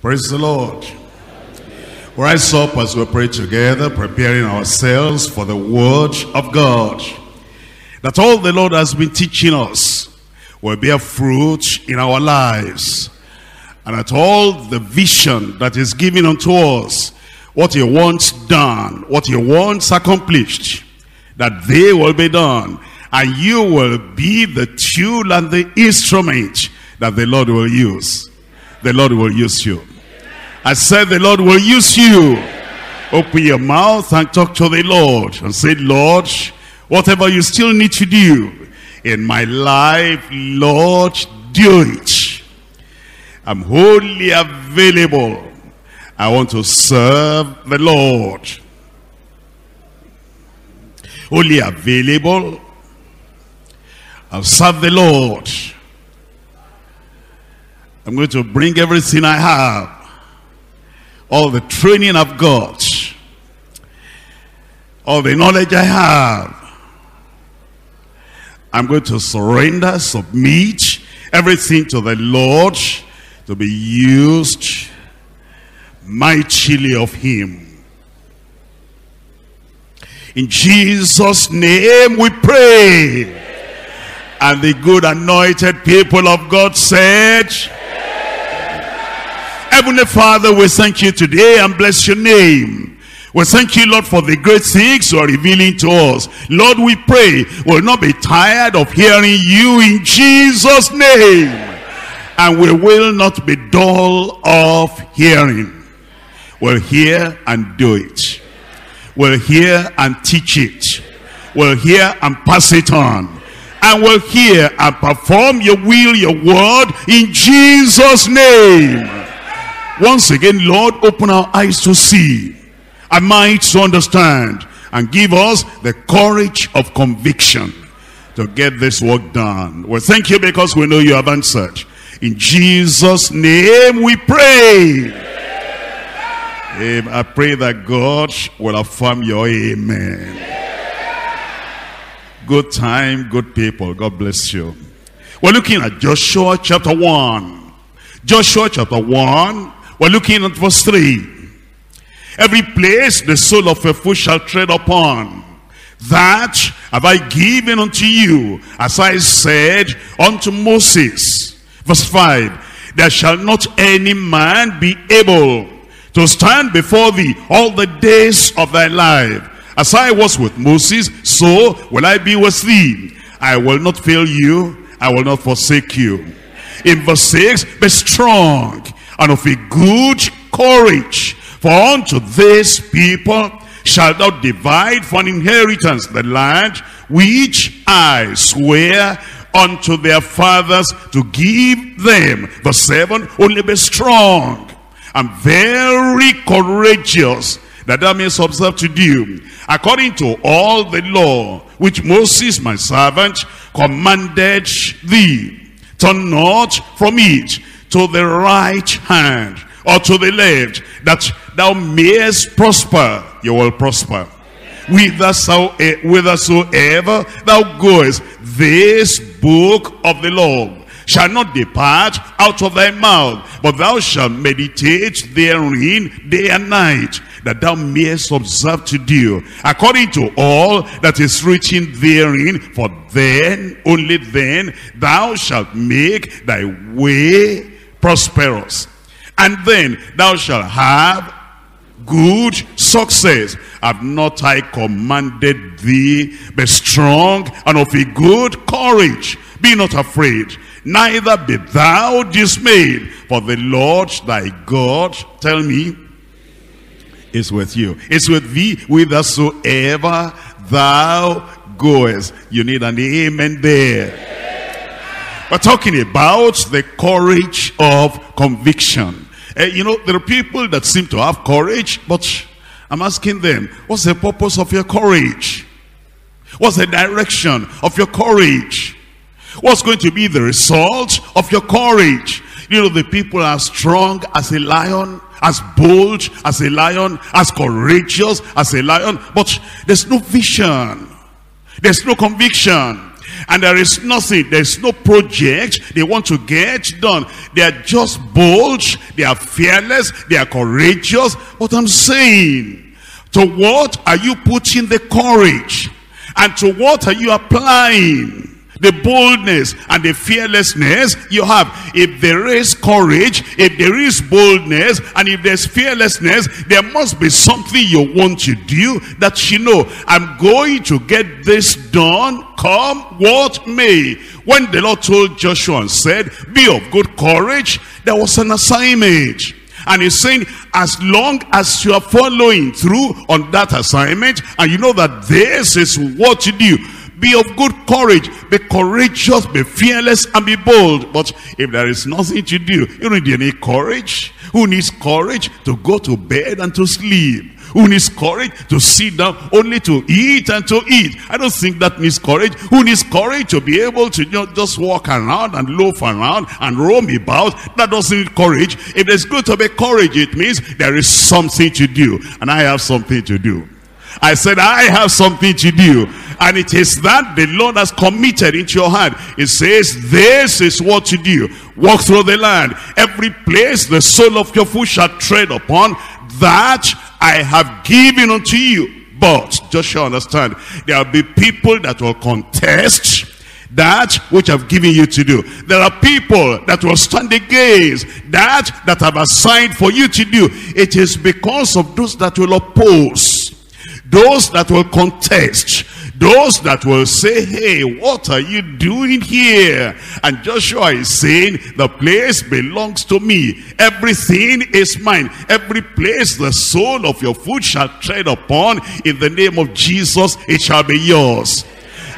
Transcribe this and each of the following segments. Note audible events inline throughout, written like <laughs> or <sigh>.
Praise the Lord. Rise up as we pray together, preparing ourselves for the word of God. That all the Lord has been teaching us will bear fruit in our lives. And that all the vision that is given unto us, what he wants done, what he wants accomplished, that they will be done. And you will be the tool and the instrument that the Lord will use. The Lord will use you. I said the Lord will use you. Open your mouth and talk to the Lord and say, Lord, whatever you still need to do in my life, Lord, do it. I'm wholly available. I want to serve the Lord. Wholly available. I'll serve the Lord. I'm going to bring everything I have all the training I've got, all the knowledge I have. I'm going to surrender, submit everything to the Lord to be used mightily of him. In Jesus' name we pray. And the good anointed people of God said, Heavenly Father, we thank you today and bless your name. We thank you, Lord, for the great things you are revealing to us. Lord, we pray we'll not be tired of hearing you in Jesus' name. And we will not be dull of hearing. We'll hear and do it. We'll hear and teach it. We'll hear and pass it on. And we'll hear and perform your will, your word in Jesus' name. Once again, Lord, open our eyes to see, our minds to understand, and give us the courage of conviction to get this work done. Well, thank you because we know you have answered. In Jesus' name we pray. Amen. I pray that God will affirm your amen. Good time, good people. God bless you. We're looking at Joshua chapter 1. Joshua chapter 1 we're looking at verse 3. Every place the sole of a foot shall tread upon, that have I given unto you, as I said unto Moses. Verse 5. There shall not any man be able to stand before thee all the days of thy life. As I was with Moses, so will I be with thee. I will not fail you, I will not forsake you. In verse 6, be strong and of a good courage. For unto this people shalt thou divide for an inheritance the land which I swear unto their fathers to give them. Verse 7, only be strong and very courageous that thou mayest observe to do according to all the law which Moses my servant commanded thee. Turn not from it to the right hand or to the left, that thou mayest prosper, you will prosper. Eh, whithersoever thou goest, this book of the law shall not depart out of thy mouth, but thou shalt meditate therein day and night, that thou mayest observe to do, according to all that is written therein, for then, only then, thou shalt make thy way prosperous. And then thou shalt have good success. Have not I commanded thee, be strong and of a good courage. Be not afraid, neither be thou dismayed. For the Lord thy God, tell me, is with you. Is with thee whithersoever thou goest. You need an amen there. We're talking about the courage of conviction. Uh, you know, there are people that seem to have courage, but I'm asking them, what's the purpose of your courage? What's the direction of your courage? What's going to be the result of your courage? You know, the people are strong as a lion, as bold as a lion, as courageous as a lion, but there's no vision. There's no conviction. And there is nothing, there's no project they want to get done. They are just bold, they are fearless, they are courageous. What I'm saying, to what are you putting the courage? And to what are you applying? The boldness and the fearlessness you have. If there is courage, if there is boldness, and if there's fearlessness, there must be something you want to do that you know, I'm going to get this done, come what may. When the Lord told Joshua and said, be of good courage, there was an assignment. And he's saying, as long as you are following through on that assignment, and you know that this is what you do, be of good courage. Be courageous, be fearless, and be bold. But if there is nothing to do, you don't need any courage. Who needs courage to go to bed and to sleep? Who needs courage to sit down only to eat and to eat? I don't think that needs courage. Who needs courage to be able to you know, just walk around and loaf around and roam about? That doesn't need courage. If there's going to be courage, it means there is something to do. And I have something to do. I said, I have something to do. And it is that the Lord has committed into your hand. It says, this is what to do. Walk through the land. Every place the sole of your foot shall tread upon, that I have given unto you. But, just understand, there will be people that will contest that which I've given you to do. There are people that will stand against that that I've assigned for you to do. It is because of those that will oppose those that will contest, those that will say, hey, what are you doing here? And Joshua is saying, the place belongs to me. Everything is mine. Every place the sole of your foot shall tread upon, in the name of Jesus, it shall be yours.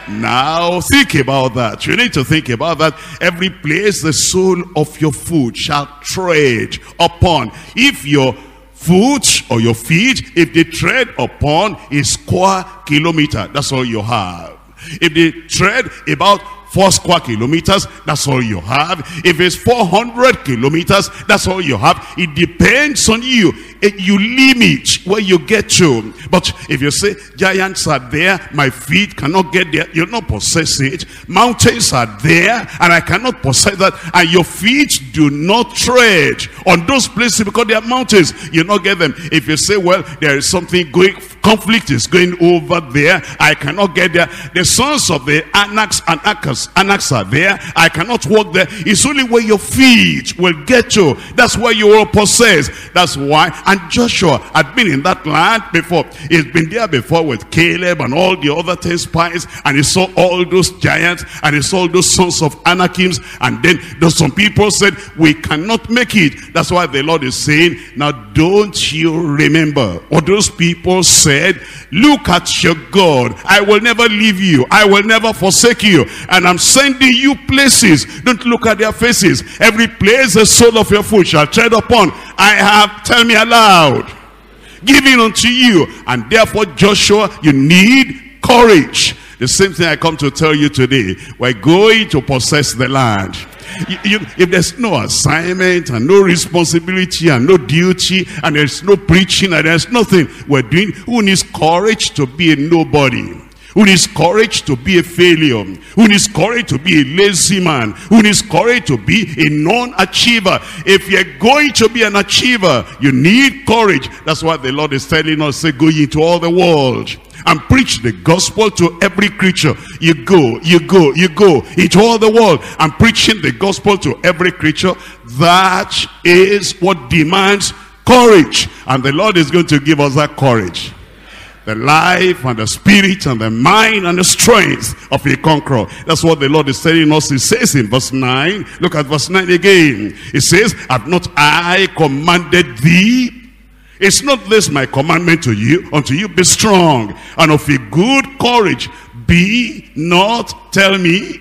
Now think about that. You need to think about that. Every place the sole of your foot shall tread upon. If your foot or your feet, if they tread upon a square kilometer, that's all you have. If they tread about four square kilometers, that's all you have. If it's 400 kilometers, that's all you have. It depends on you. You limit where you get to. But if you say, giants are there, my feet cannot get there, you'll not possess it. Mountains are there, and I cannot possess that. And your feet do not tread on those places because they are mountains. You not get them. If you say, well, there is something going, conflict is going over there, I cannot get there. The sons of the Anaks and Akas, are there, I cannot walk there. It's only where your feet will get to. That's where you will possess. That's why and Joshua had been in that land before. He's been there before with Caleb and all the other 10 spies. And he saw all those giants. And he saw those sons of Anakims. And then those some people said, we cannot make it. That's why the Lord is saying, now don't you remember what those people said? Look at your God. I will never leave you. I will never forsake you. And I'm sending you places. Don't look at their faces. Every place the sole of your foot shall tread upon. I have, tell me given unto you. And therefore, Joshua, you need courage. The same thing I come to tell you today. We're going to possess the land. You, you, if there's no assignment and no responsibility and no duty and there's no preaching and there's nothing we're doing, who needs courage to be a nobody? Who needs courage to be a failure, who needs courage to be a lazy man, who needs courage to be a non-achiever. If you're going to be an achiever, you need courage. That's what the Lord is telling us, say, go into all the world and preach the gospel to every creature. You go, you go, you go into all the world and preaching the gospel to every creature. That is what demands courage. And the Lord is going to give us that courage the life and the spirit and the mind and the strength of a conqueror. That's what the Lord is telling us. He says in verse 9, look at verse 9 again. He says, Have not I commanded thee? It's not this my commandment to you? Unto you be strong and of a good courage. Be not, tell me,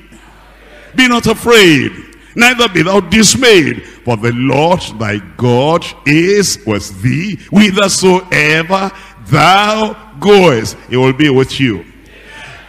be not afraid, neither be thou dismayed. For the Lord thy God is with thee whithersoever thou goest, he will be with you.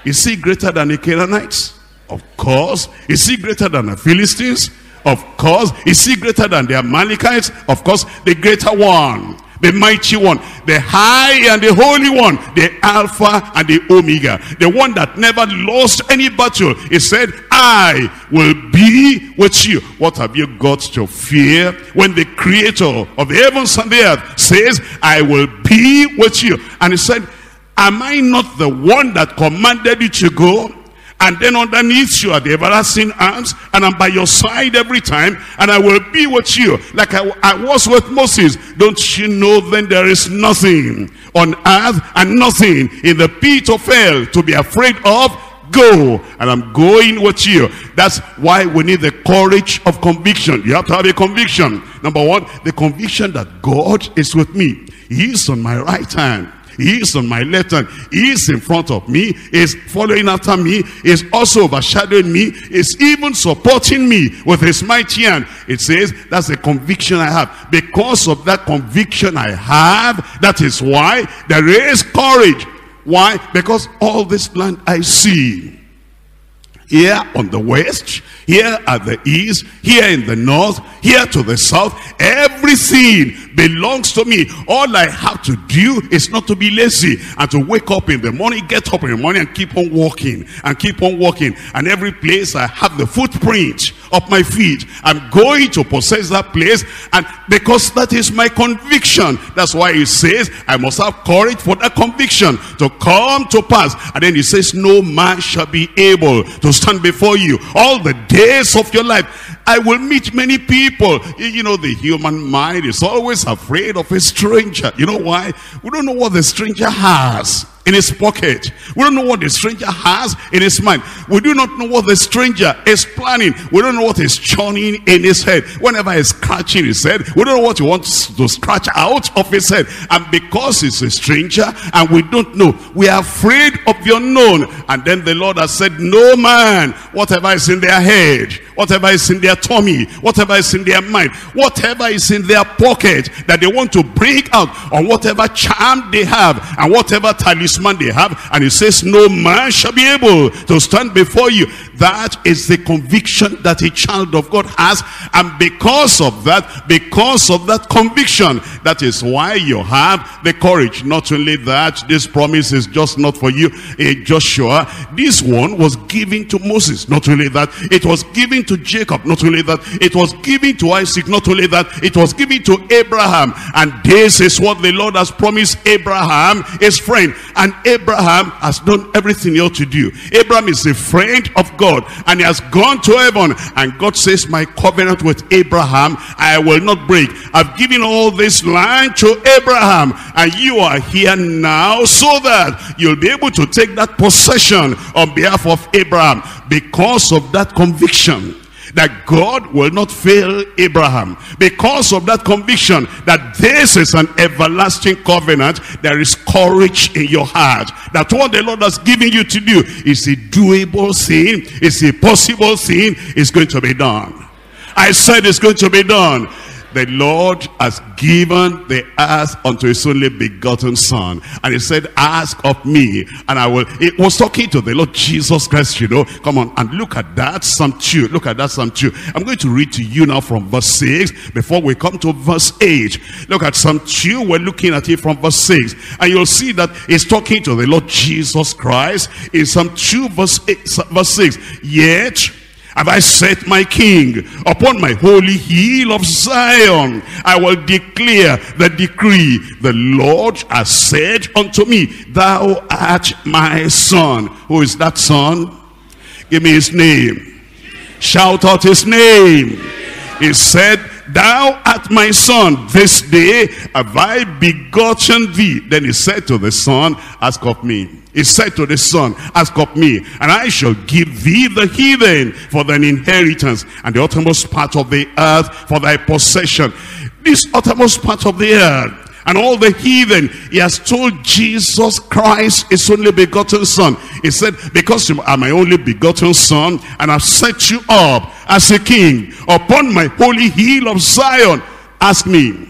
Is he greater than the Canaanites? Of course. Is he greater than the Philistines? Of course. Is he greater than the Amalekites? Of course, the greater one. the mighty one, the high and the holy one, the Alpha and the Omega, the one that never lost any battle. He said, I will be with you. What have you got to fear when the creator of the heavens and the earth says, I will be with you. And he said, am I not the one that commanded you to go? And then underneath you are the everlasting arms, and I'm by your side every time, and I will be with you like I, I was with Moses. Don't you know then there is nothing on earth and nothing in the pit of hell to be afraid of? Go, and I'm going with you. That's why we need the courage of conviction. You have to have a conviction. Number one, the conviction that God is with me. He is on my right hand. He is on my left hand. He is in front of me. He is following after me. He is also overshadowing me. He is even supporting me with his mighty hand. It says that's the conviction I have. Because of that conviction I have, that is why there is courage. Why? Because all this land I see here on the west, here at the east, here in the north, here to the south, everything belongs to me. All I have to do is not to be lazy and to wake up in the morning, get up in the morning and keep on walking and keep on walking. And every place I have the footprint of my feet, I'm going to possess that place. And because that is my conviction, that's why he says, I must have courage for that conviction to come to pass. And then he says, no man shall be able to stand before you all the days of your life. I will meet many people. You know, the human mind is always afraid of a stranger. You know why? We don't know what the stranger has in his pocket. We don't know what the stranger has in his mind. We do not know what the stranger is planning. We don't know what is churning in his head. Whenever he's scratching his head, we don't know what he wants to scratch out of his head. And because he's a stranger and we don't know, we are afraid of the unknown. And then the Lord has said, no man, whatever is in their head, whatever is in their tummy, whatever is in their mind, whatever is in their pocket that they want to bring out on whatever charm they have and whatever talisman they have and he says no man shall be able to stand before you that is the conviction that a child of God has. And because of that because of that conviction that is why you have the courage. Not only that this promise is just not for you a Joshua. This one was given to Moses. Not only that it was given to Jacob. Not only that it was given to Isaac. Not only that it was given to Abraham. And this is what the Lord has promised Abraham his friend. And Abraham has done everything he ought to do. Abraham is a friend of God and he has gone to heaven. And God says, my covenant with Abraham, I will not break. I've given all this land to Abraham and you are here now so that you'll be able to take that possession on behalf of Abraham because of that conviction that God will not fail Abraham. Because of that conviction that this is an everlasting covenant, there is courage in your heart. That what the Lord has given you to do is a doable thing, is a possible thing, is going to be done. I said it's going to be done the Lord has given the earth unto his only begotten son. And he said, ask of me and I will. It was talking to the Lord Jesus Christ, you know. Come on and look at that Psalm 2. Look at that Psalm 2. I'm going to read to you now from verse 6 before we come to verse 8. Look at Psalm 2. We're looking at it from verse 6. And you'll see that he's talking to the Lord Jesus Christ in Psalm 2 verse, 8, verse 6. Yet have I set my king upon my holy hill of Zion. I will declare the decree. The Lord has said unto me, Thou art my son. Who is that son? Give me his name. Shout out his name. He said, Thou art my son. This day have I begotten thee. Then he said to the son, Ask of me he said to the son, ask of me, and I shall give thee the heathen for thine inheritance, and the uttermost part of the earth for thy possession. This uttermost part of the earth, and all the heathen, he has told Jesus Christ, his only begotten son. He said, because you are my only begotten son, and I've set you up as a king upon my holy hill of Zion. Ask me,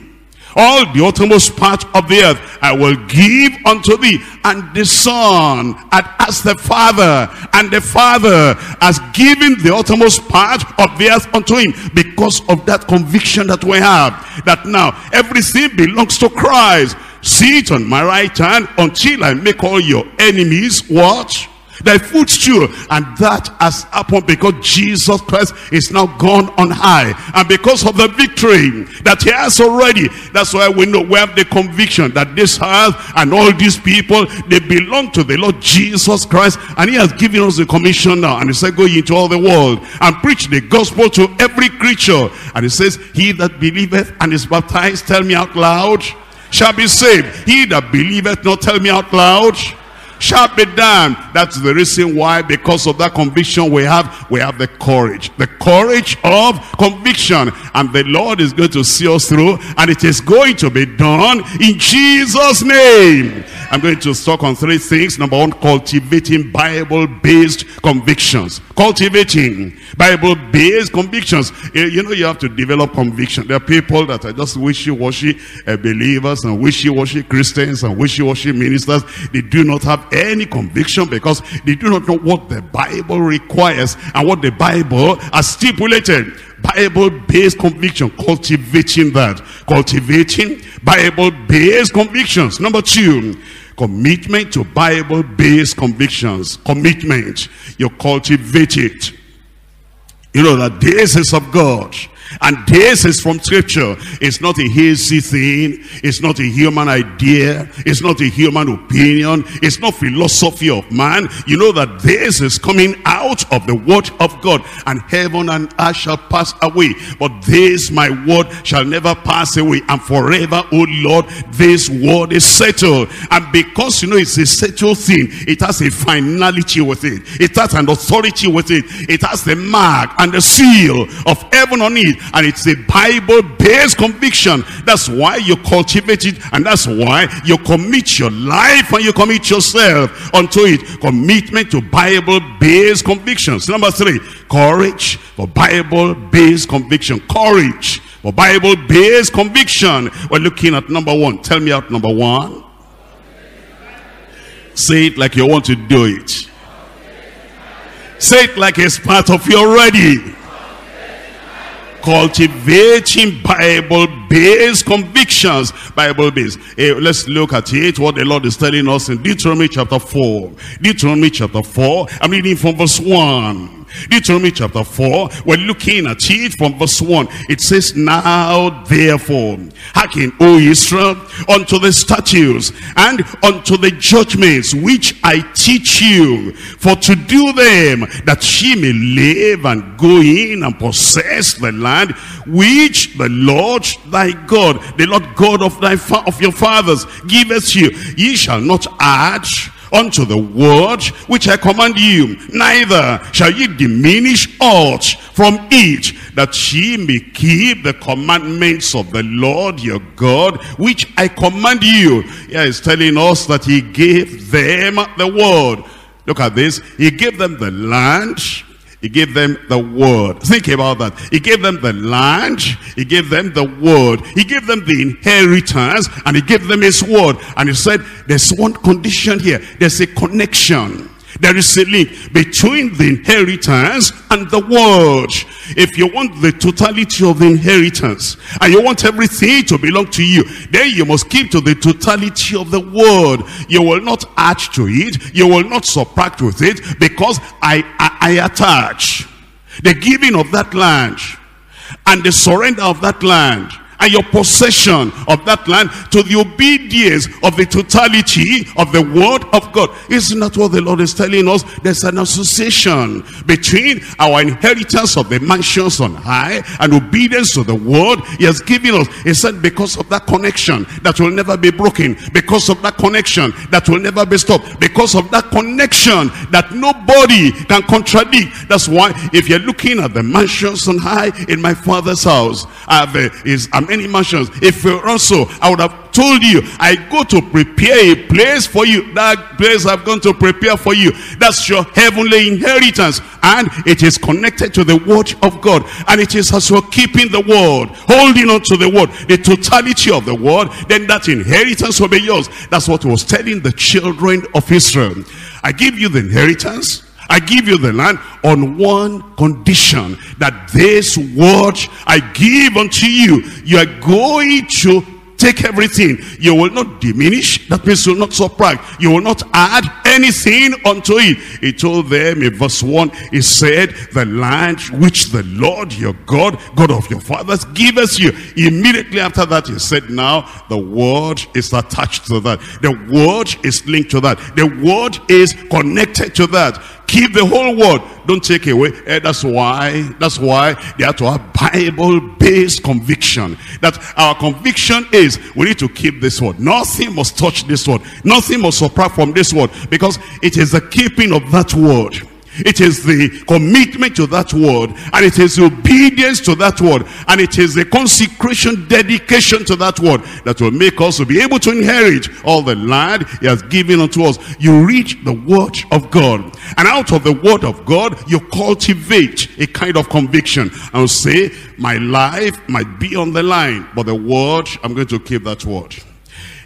all the uttermost part of the earth I will give unto thee. And the Son had asked the Father, and the Father has given the uttermost part of the earth unto him because of that conviction that we have. That now everything belongs to Christ. Sit on my right hand until I make all your enemies what? Thy footstool. And that has happened because Jesus Christ is now gone on high. And because of the victory that he has already, that's why we know we have the conviction that this earth and all these people, they belong to the Lord Jesus Christ. And he has given us the commission now. And he said, go into all the world and preach the gospel to every creature. And he says, he that believeth and is baptized, tell me out loud, shall be saved. He that believeth not, tell me out loud, shall be damned. That's the reason why, because of that conviction we have, we have the courage. The courage of conviction. And the Lord is going to see us through, and it is going to be done in Jesus' name. I'm going to talk on three things. Number one, cultivating Bible-based convictions. Cultivating Bible-based convictions. You know, you have to develop conviction. There are people that are just wishy-washy uh, believers and wishy-washy Christians and wishy-washy ministers. They do not have any conviction because they do not know what the Bible requires and what the Bible has stipulated. Bible-based conviction, cultivating that. Cultivating Bible-based convictions. Number two, commitment to Bible-based convictions. Commitment. You cultivate it. You know that this is of God. And this is from scripture. It's not a hazy thing. It's not a human idea. It's not a human opinion. It's not philosophy of man. You know that this is coming out of the word of God. And heaven and earth shall pass away. But this my word shall never pass away. And forever, O Lord, this word is settled. And because, you know, it's a settled thing, it has a finality with it. It has an authority with it. It has the mark and the seal of heaven on it and it's a Bible-based conviction. That's why you cultivate it and that's why you commit your life and you commit yourself unto it. Commitment to Bible-based convictions. Number three, courage for Bible-based conviction. Courage for Bible-based conviction. We're looking at number one. Tell me out number one. Say it like you want to do it. Say it like it's part of you already cultivating Bible-based convictions. Bible-based. Hey, eh, let's look at it, what the Lord is telling us in Deuteronomy chapter 4. Deuteronomy chapter 4, I'm reading from verse 1. Deuteronomy chapter 4, we're looking at it from verse 1. It says, Now therefore, hearken, O Israel, unto the statutes and unto the judgments which I teach you, for to do them, that ye may live and go in and possess the land which the Lord thy God, the Lord God of thy of your fathers, giveth you. Ye shall not add unto the word which I command you, neither shall ye diminish aught from it, that ye may keep the commandments of the Lord your God, which I command you. Here is telling us that he gave them the word. Look at this. He gave them the land he gave them the word. Think about that. He gave them the land. He gave them the word. He gave them the inheritance and he gave them his word. And he said, there's one condition here. There's a connection. There is a link between the inheritance and the word. If you want the totality of the inheritance and you want everything to belong to you, then you must keep to the totality of the word. You will not add to it. You will not subtract with it because I, I, I attach the giving of that land and the surrender of that land and your possession of that land to the obedience of the totality of the word of God. Isn't that what the Lord is telling us? There's an association between our inheritance of the mansions on high and obedience to the word he has given us. He said because of that connection that will never be broken, because of that connection that will never be stopped, because of that connection that nobody can contradict. That's why if you're looking at the mansions on high in my father's house, I have, uh, is, I'm many mansions. If you also, I would have told you, I go to prepare a place for you. That place I've gone to prepare for you. That's your heavenly inheritance. And it is connected to the word of God. And it is as you're keeping the word, holding on to the word, the totality of the word, then that inheritance will be yours. That's what was telling the children of Israel. I give you the inheritance. I give you the land on one condition that this word I give unto you, you are going to take everything. You will not diminish. That means you will not subtract. You will not add anything unto it. He told them in verse 1, he said, the land which the Lord your God, God of your fathers, giveth you. Immediately after that, he said, now the word is attached to that. The word is linked to that. The word is connected to that. Keep the whole word. Don't take away. Eh, that's why, that's why they have to have Bible-based conviction. That our conviction is, we need to keep this word. Nothing must touch this word. Nothing must subtract from this word. Because it is the keeping of that word it is the commitment to that word. And it is obedience to that word. And it is the consecration, dedication to that word that will make us to be able to inherit all the land he has given unto us. You read the word of God. And out of the word of God, you cultivate a kind of conviction. And say, my life might be on the line. But the word, I'm going to keep that word.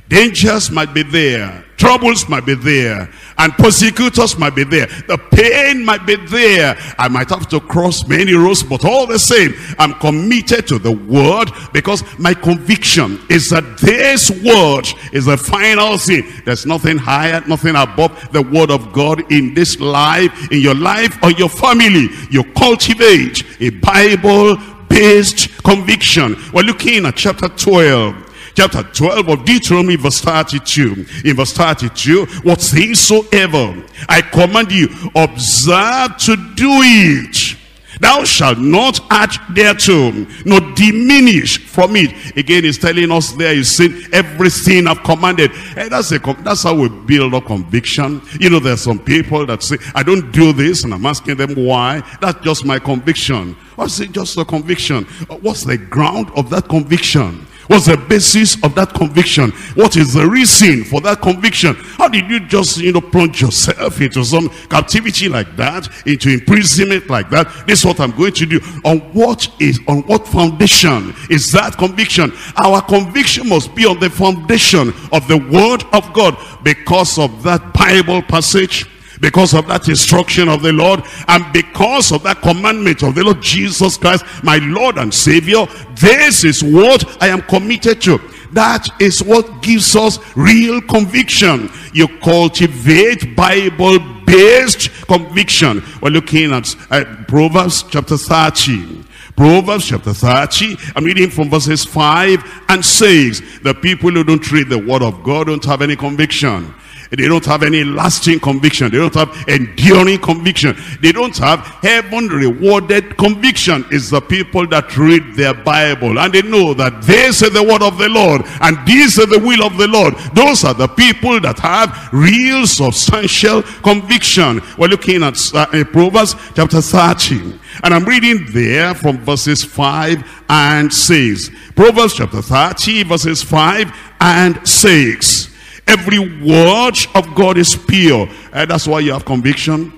Dangers might be there. Troubles might be there. And persecutors might be there. The pain might be there. I might have to cross many roads, but all the same, I'm committed to the word because my conviction is that this word is the final thing. There's nothing higher, nothing above the word of God in this life, in your life or your family. You cultivate a Bible-based conviction. We're looking at chapter 12 chapter 12 of Deuteronomy verse 32. In verse 32, whatsoever I command you, observe to do it. Thou shalt not add thereto, nor diminish from it. Again, he's telling us there, he's saying, everything I've commanded. And that's, a, that's how we build up conviction. You know, there's some people that say, I don't do this, and I'm asking them why. That's just my conviction. What's it just a conviction? What's the ground of that conviction? What's the basis of that conviction? What is the reason for that conviction? How did you just, you know, plunge yourself into some captivity like that, into imprisonment like that? This is what I'm going to do. On what is, on what foundation is that conviction? Our conviction must be on the foundation of the word of God because of that Bible passage because of that instruction of the Lord and because of that commandment of the Lord Jesus Christ, my Lord and Savior, this is what I am committed to. That is what gives us real conviction. You cultivate Bible-based conviction. We're looking at uh, Proverbs chapter 30. Proverbs chapter 30, I'm reading from verses 5 and 6. The people who don't read the word of God don't have any conviction. They don't have any lasting conviction. They don't have enduring conviction. They don't have heaven rewarded conviction. It's the people that read their Bible and they know that this is the word of the Lord and this is the will of the Lord. Those are the people that have real substantial conviction. We're looking at uh, Proverbs chapter 13 and I'm reading there from verses 5 and 6. Proverbs chapter 30 verses 5 and 6. Every word of God is pure. And that's why you have conviction.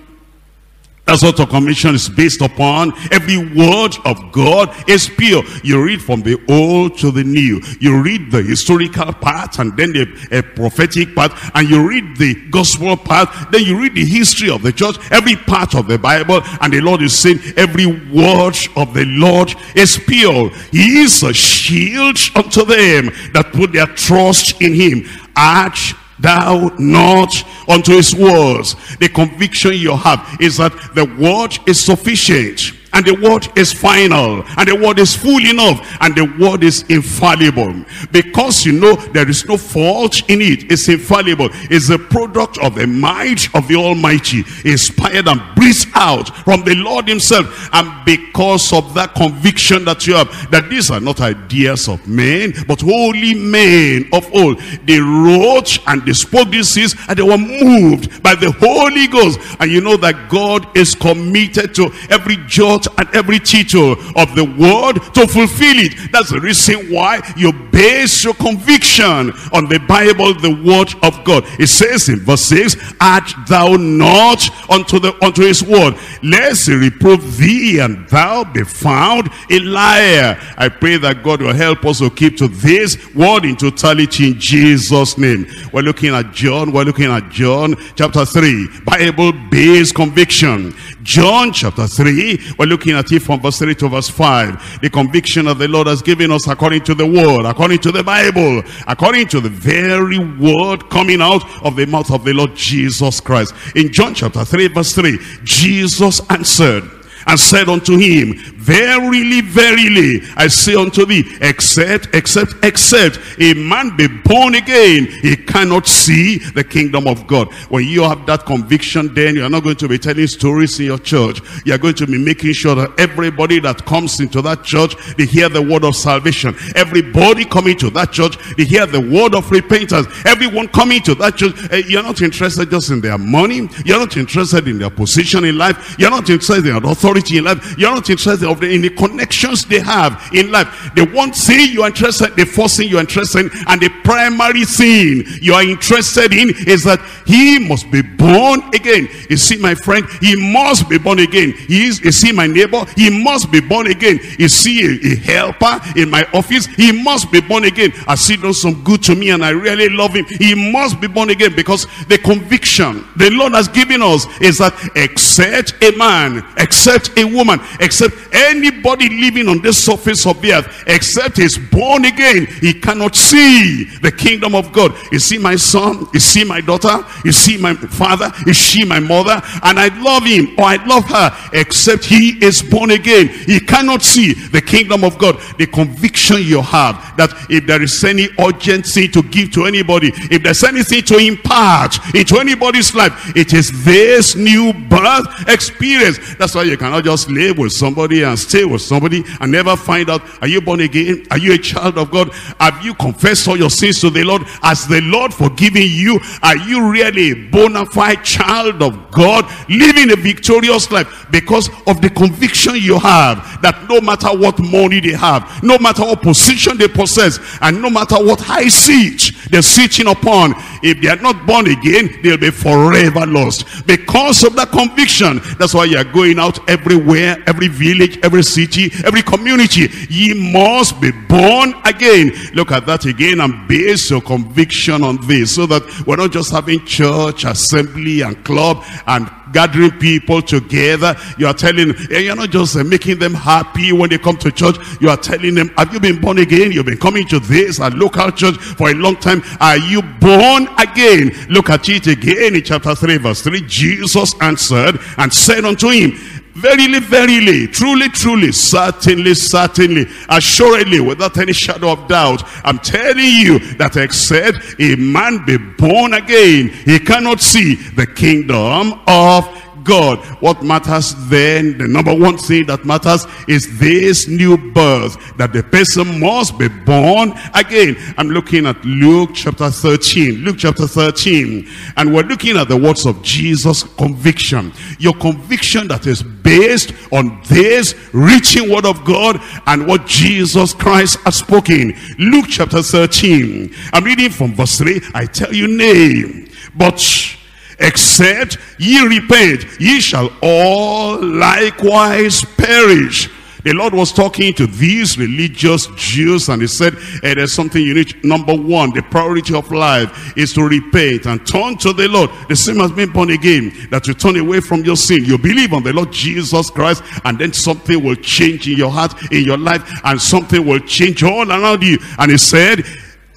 That's what the commission is based upon. Every word of God is pure. You read from the old to the new. You read the historical part and then the prophetic part. And you read the gospel part. Then you read the history of the church. Every part of the Bible. And the Lord is saying every word of the Lord is pure. He is a shield unto them that put their trust in him. Arch thou not unto his words. The conviction you have is that the word is sufficient and the word is final. And the word is full enough. And the word is infallible. Because you know there is no fault in it it's infallible. It's the product of the might of the almighty. Inspired and breathed out from the lord himself. And because of that conviction that you have that these are not ideas of men but holy men of old. They wrote and they spoke these things and they were moved by the holy ghost. And you know that god is committed to every jot and every tittle of the word to fulfill it. That's the reason why you base your conviction on the Bible, the word of God. It says in verse 6, Add thou not unto, the, unto his word, lest he reprove thee and thou be found a liar. I pray that God will help us to keep to this word in totality in Jesus' name. We're looking at John, we're looking at John chapter 3, Bible-based conviction. John chapter 3, we're looking at it from verse 3 to verse 5. The conviction of the Lord has given us according to the word, according to the Bible, according to the very word coming out of the mouth of the Lord Jesus Christ. In John chapter 3 verse 3, Jesus answered and said unto him, Verily, verily, I say unto thee, except, except, except a man be born again, he cannot see the kingdom of God. When you have that conviction, then you're not going to be telling stories in your church. You're going to be making sure that everybody that comes into that church, they hear the word of salvation. Everybody coming to that church, they hear the word of repentance. Everyone coming to that church, eh, you're not interested just in their money. You're not interested in their position in life. You're not interested in authority in life. You're not interested of the, in the connections they have in life. The one thing you're interested, the first thing you're interested in, and the primary thing you are interested in is that he must be born again. You see, my friend, he must be born again. He is, you see, my neighbor, he must be born again. You see, a, a helper in my office, he must be born again. I see done some good to me and I really love him. He must be born again because the conviction the Lord has given us is that except a man, except a woman, except anybody living on this surface of the earth, except he's born again, he cannot see the kingdom of God. You see my son, you see my daughter, you see my father, is she my mother, and I love him or I love her, except he is born again. He cannot see the kingdom of God. The conviction you have that if there is any urgency to give to anybody, if there's anything to impart into anybody's life, it is this new birth experience. That's why you cannot just live with somebody and stay with somebody and never find out, are you born again? Are you a child of God? Have you confessed all your sins to the Lord? Has the Lord forgiven you? Are you really a bona fide child of God? Living a victorious life because of the conviction you have that no matter what money they have, no matter what position they possess, and no matter what high seat they're sitting upon, if they are not born again, they'll be forever lost. Because of that conviction, that's why you are going out everywhere, every village, every city, every community. Ye must be born again. Look at that again and base your conviction on this so that we're not just having church, assembly, and club, and gathering people together. You are telling, eh, you're not just uh, making them happy when they come to church. You are telling them, have you been born again? You've been coming to this a local church for a long time. Are you born again? Look at it again in chapter 3 verse 3. Jesus answered and said unto him, Verily, verily, truly, truly, certainly, certainly, assuredly, without any shadow of doubt, I'm telling you that except a man be born again, he cannot see the kingdom of God. What matters then, the number one thing that matters is this new birth, that the person must be born again. I'm looking at Luke chapter 13. Luke chapter 13. And we're looking at the words of Jesus' conviction. Your conviction that is based on this reaching word of God and what Jesus Christ has spoken. Luke chapter 13. I'm reading from verse 3. I tell you, name. but except ye repent, ye shall all likewise perish. The Lord was talking to these religious Jews and he said, hey, there's something you need. Number one, the priority of life is to repent and turn to the Lord. The same has been born again, that you turn away from your sin. You believe on the Lord Jesus Christ and then something will change in your heart, in your life, and something will change all around you. And he said,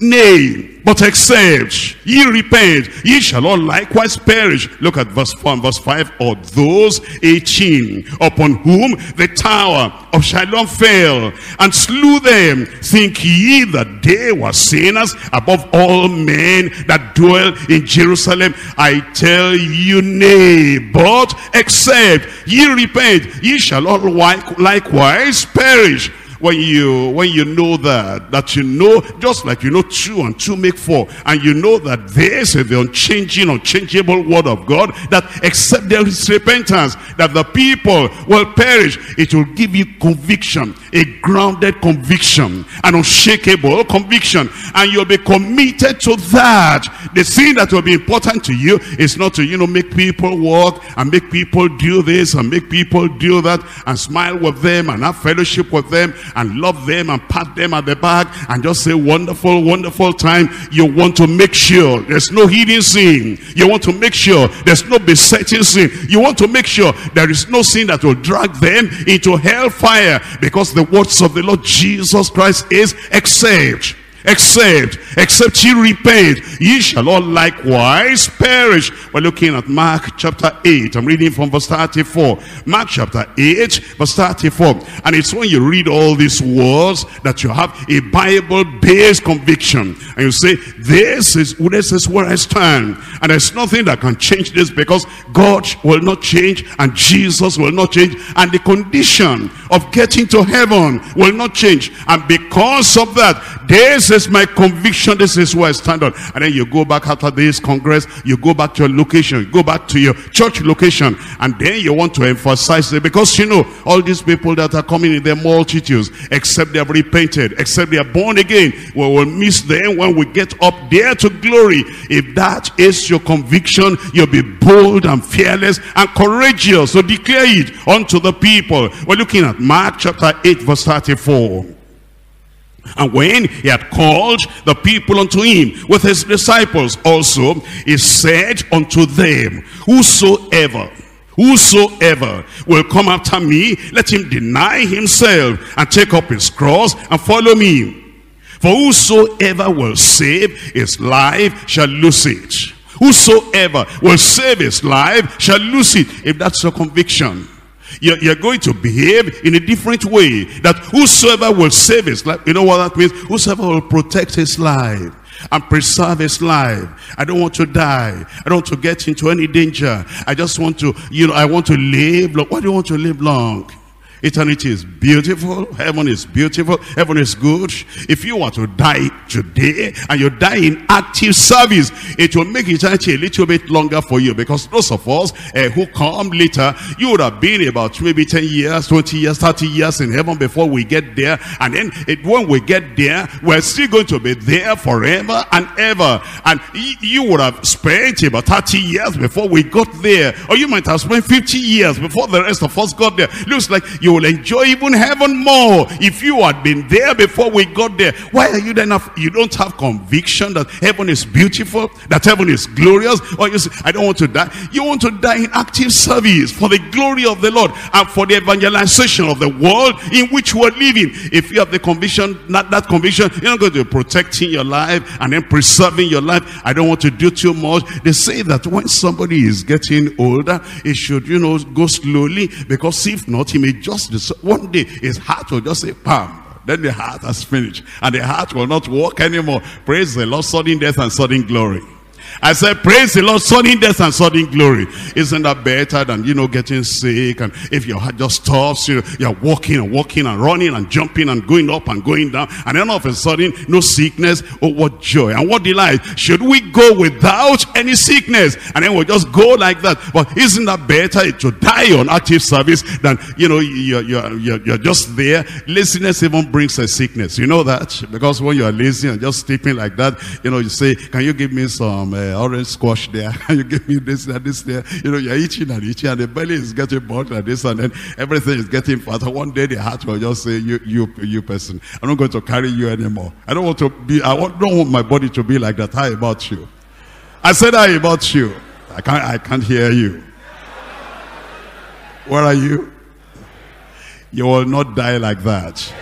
Nay, but except ye repent, ye shall all likewise perish. Look at verse 4 and verse 5. Or those 18 upon whom the tower of Shiloh fell and slew them. Think ye that they were sinners above all men that dwell in Jerusalem? I tell you, nay, but except ye repent, ye shall all likewise perish. When you when you know that that you know just like you know two and two make four and you know that this is the unchanging unchangeable word of god that except there is repentance that the people will perish it will give you conviction a grounded conviction an unshakable conviction. And you'll be committed to that. The thing that will be important to you is not to you know make people walk and make people do this and make people do that and smile with them and have fellowship with them and love them and pat them at the back and just say wonderful, wonderful time. You want to make sure there's no hidden sin. You want to make sure there's no besetting sin. You want to make sure there is no sin that will drag them into hellfire because the words of the Lord Jesus Christ is except Except, except ye repent, ye shall all likewise perish. We're looking at Mark chapter 8. I'm reading from verse 34. Mark chapter 8, verse 34. And it's when you read all these words that you have a Bible-based conviction. And you say, this is, this is where I stand. And there's nothing that can change this because God will not change and Jesus will not change. And the condition of getting to heaven will not change. And because of that, this is my conviction. This is where I stand on. And then you go back after this congress. You go back to your location. You go back to your church location. And then you want to emphasize it. Because you know, all these people that are coming in their multitudes, except they have repented, except they are born again, we will miss them when we get up there to glory. If that is your conviction, you'll be bold and fearless and courageous. So declare it unto the people. We're looking at Mark chapter 8 verse 34. And when he had called the people unto him with his disciples also, he said unto them, Whosoever, whosoever will come after me, let him deny himself and take up his cross and follow me. For whosoever will save his life shall lose it. Whosoever will save his life shall lose it. If that's your conviction. You're, you're, going to behave in a different way. That whosoever will save his life, you know what that means? Whosoever will protect his life and preserve his life. I don't want to die. I don't want to get into any danger. I just want to, you know, I want to live long. Why do you want to live long? Eternity is beautiful. Heaven is beautiful. Heaven is good. If you want to die today and you die in active service, it will make eternity a little bit longer for you because those of us uh, who come later, you would have been about maybe 10 years, 20 years, 30 years in heaven before we get there. And then it, when we get there, we're still going to be there forever and ever. And you would have spent about 30 years before we got there. Or you might have spent 50 years before the rest of us got there. Looks like you you will enjoy even heaven more if you had been there before we got there. Why are you then, have, you don't have conviction that heaven is beautiful, that heaven is glorious, or you say, I don't want to die. You want to die in active service for the glory of the Lord and for the evangelization of the world in which we're living. If you have the conviction, not that conviction, you're not going to be protecting your life and then preserving your life. I don't want to do too much. They say that when somebody is getting older, he should, you know, go slowly because if not, he may just just one day his heart will just say, "Pam." Then the heart has finished. And the heart will not work anymore. Praise the Lord, sudden death and sudden glory. I said, praise the Lord, sudden death and sudden glory. Isn't that better than, you know, getting sick? And if your heart just stops, you know, you're walking and walking and running and jumping and going up and going down. And then all of a sudden, no sickness. Oh, what joy and what delight. Should we go without any sickness? And then we'll just go like that. But isn't that better to die on active service than, you know, you're, you're, you're, you're just there. Laziness even brings a sickness. You know that? Because when you're lazy and just sleeping like that, you know, you say, can you give me some Eh, orange squash there, <laughs> you give me this and this there. You know, you're eating and eating, and the belly is getting bulk and this, and then everything is getting fatter. One day the heart will just say, you, you, you person, I'm not going to carry you anymore. I don't want to be, I don't want my body to be like that. How about you? I said, how about you? I can't, I can't hear you. Where are you? You will not die like that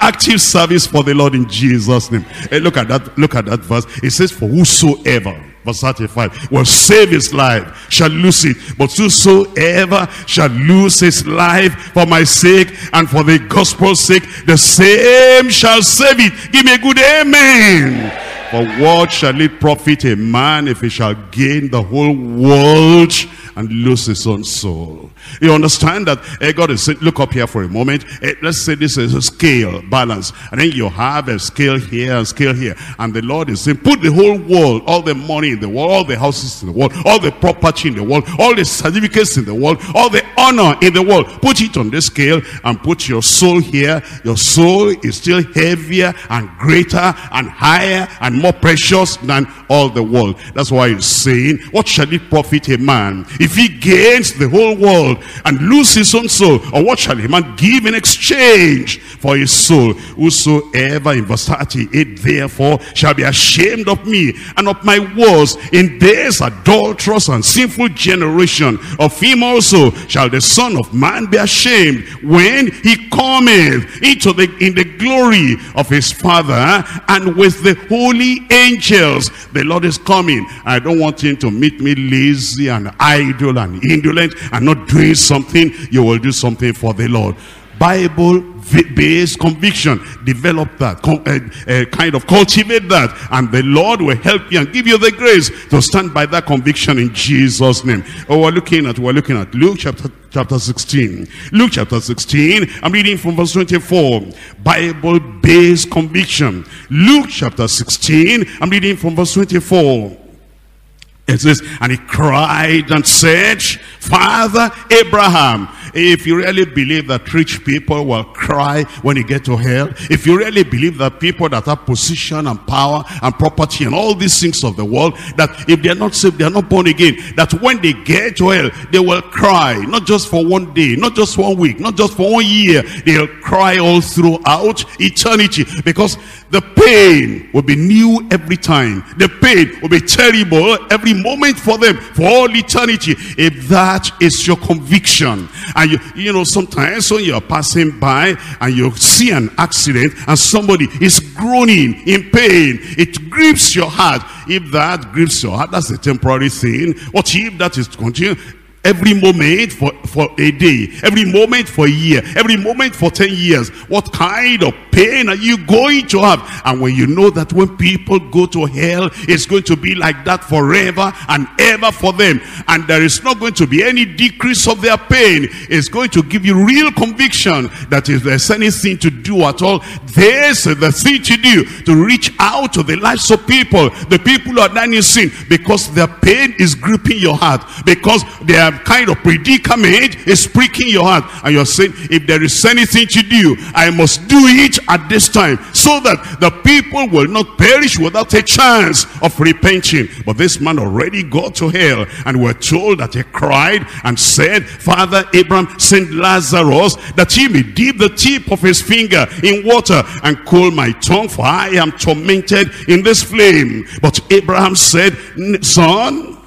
active service for the Lord in Jesus' name. Hey, look at that, look at that verse. It says, For whosoever, verse 35, will save his life, shall lose it. But whosoever shall lose his life for my sake and for the gospel's sake, the same shall save it. Give me a good amen. For what shall it profit a man if he shall gain the whole world and lose his own soul? You understand that uh, God is saying, look up here for a moment. Uh, let's say this is a scale balance. And then you have a scale here and scale here. And the Lord is saying, put the whole world, all the money in the world, all the houses in the world, all the property in the world, all the certificates in the world, all the honor in the world. Put it on this scale and put your soul here. Your soul is still heavier and greater and higher and more precious than all the world. That's why he's saying, what shall it profit a man if he gains the whole world and lose his own soul? Or what shall a man give in exchange for his soul? Whosoever in verse 38 therefore shall be ashamed of me and of my words in this adulterous and sinful generation of him also shall the son of man be ashamed when he cometh into the in the glory of his father and with the holy angels the lord is coming i don't want him to meet me lazy and idle and indolent and not doing something you will do something for the lord. Bible based conviction develop that uh, uh, kind of cultivate that and the lord will help you and give you the grace to stand by that conviction in jesus name. Oh we're looking at we're looking at luke chapter chapter 16 luke chapter 16 i'm reading from verse 24 bible based conviction. Luke chapter 16 i'm reading from verse 24 it says, and he cried and said, Father Abraham, if you really believe that rich people will cry when you get to hell, if you really believe that people that have position and power and property and all these things of the world, that if they're not saved, they're not born again, that when they get to hell, they will cry, not just for one day, not just one week, not just for one year, they'll cry all throughout eternity. Because the pain will be new every time. The pain will be terrible every moment for them, for all eternity. If that is your conviction, and you, you know, sometimes when you're passing by and you see an accident and somebody is groaning in pain, it grieves your heart. If that grieves your heart, that's a temporary thing. What if that is to continue? Every moment for, for a day, every moment for a year, every moment for 10 years. What kind of pain are you going to have? And when you know that when people go to hell, it's going to be like that forever and ever for them. And there is not going to be any decrease of their pain. It's going to give you real conviction that if there's anything to do at all, this is the thing to do, to reach out to the lives of people, the people who are dying in sin, because their pain is gripping your heart, because they are kind of predicament is pricking your heart and you're saying if there is anything to do i must do it at this time so that the people will not perish without a chance of repenting. But this man already got to hell and we're told that he cried and said father abraham send lazarus that he may dip the tip of his finger in water and cool my tongue for i am tormented in this flame. But abraham said son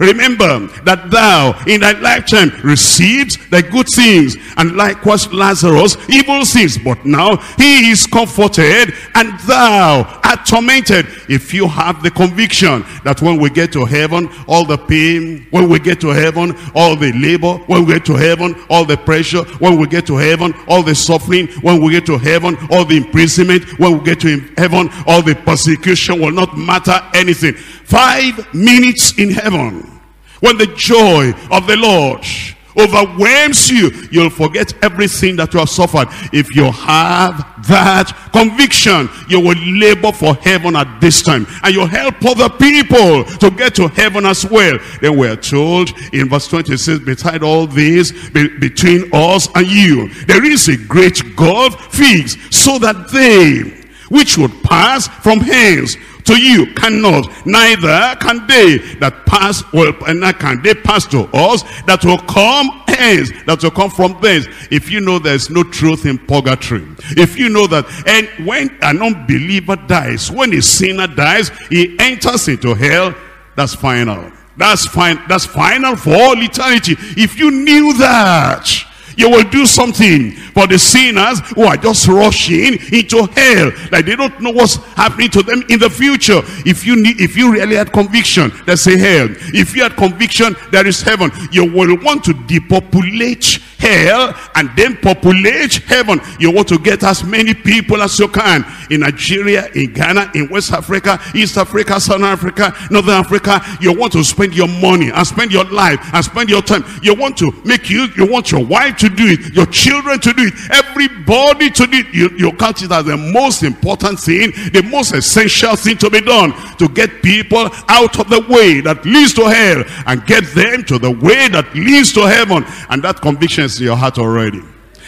Remember that thou in thy lifetime received the good things and likewise Lazarus evil things. But now he is comforted and thou art tormented. If you have the conviction that when we get to heaven, all the pain, when we get to heaven, all the labor, when we get to heaven, all the pressure, when we get to heaven, all the suffering, when we get to heaven, all the imprisonment, when we get to heaven, all the persecution will not matter anything. Five minutes in heaven when the joy of the Lord overwhelms you, you'll forget everything that you have suffered. If you have that conviction, you will labor for heaven at this time. And you'll help other people to get to heaven as well. Then we're told in verse 26, beside all this, be, between us and you, there is a great gulf fixed, so that they which would pass from hence to you cannot neither can they that pass well neither can they pass to us that will come hence that will come from thence. If you know there's no truth in purgatory if you know that and when an unbeliever dies when a sinner dies he enters into hell that's final. That's fine that's final for all eternity. If you knew that you will do something for the sinners who are just rushing into hell. Like they don't know what's happening to them in the future. If you need, if you really had conviction, there's a hell. If you had conviction, there is heaven. You will want to depopulate hell and then populate heaven. You want to get as many people as you can in Nigeria, in Ghana, in West Africa, East Africa, Southern Africa, Northern Africa. You want to spend your money and spend your life and spend your time. You want to make you, you want your wife to do it, your children to do it, everybody to do it. You, you count it as the most important thing, the most essential thing to be done to get people out of the way that leads to hell and get them to the way that leads to heaven. And that conviction is in your heart already.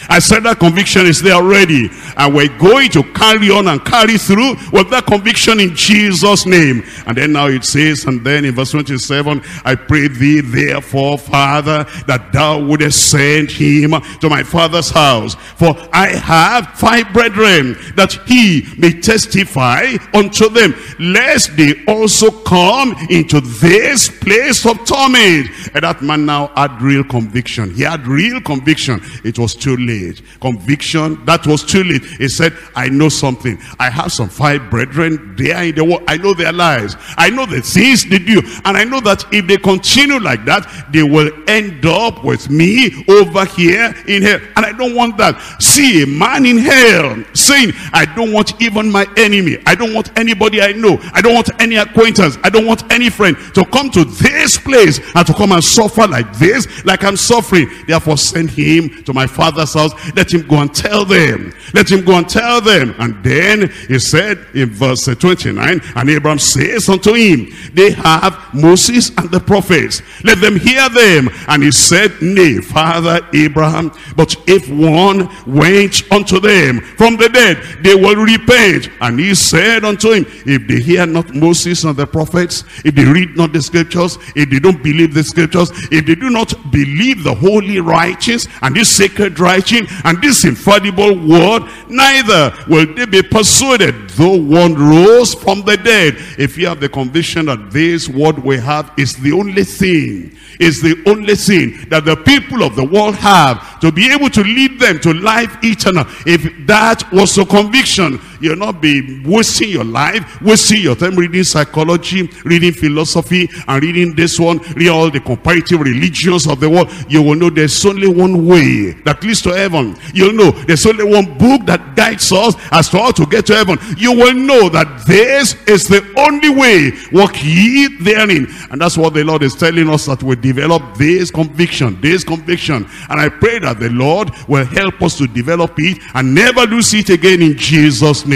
I said that conviction is there already. And we're going to carry on and carry through with that conviction in Jesus' name. And then now it says, and then in verse 27, I pray thee therefore, Father, that thou wouldest send him to my father's house. For I have five brethren, that he may testify unto them, lest they also come into this place of torment. And that man now had real conviction. He had real conviction. It was too late Conviction, that was too late. He said, I know something. I have some five brethren. there in the world. I know their lives. I know the things they do. And I know that if they continue like that, they will end up with me over here in hell. And I don't want that. See a man in hell saying, I don't want even my enemy. I don't want anybody I know. I don't want any acquaintance. I don't want any friend to come to this place and to come and suffer like this, like I'm suffering. Therefore, send him to my father's house house. Let him go and tell them. Let him go and tell them. And then he said in verse 29, and Abraham says unto him, they have Moses and the prophets. Let them hear them. And he said, nay, Father Abraham, but if one went unto them from the dead, they will repent. And he said unto him, if they hear not Moses and the prophets, if they read not the scriptures, if they don't believe the scriptures, if they do not believe the holy righteous and this sacred righteous, and this infallible word, neither will they be persuaded, though one rose from the dead. If you have the conviction that this word we have is the only thing, is the only thing that the people of the world have to be able to lead them to life eternal. If that was a conviction, you'll not be wasting your life, wasting your time reading psychology, reading philosophy, and reading this one, read all the comparative religions of the world. You will know there's only one way that leads to heaven. You'll know there's only one book that guides us as to how to get to heaven. You will know that this is the only way. Walk ye therein. And that's what the Lord is telling us that we develop this conviction, this conviction. And I pray that the Lord will help us to develop it and never lose it again in Jesus' name.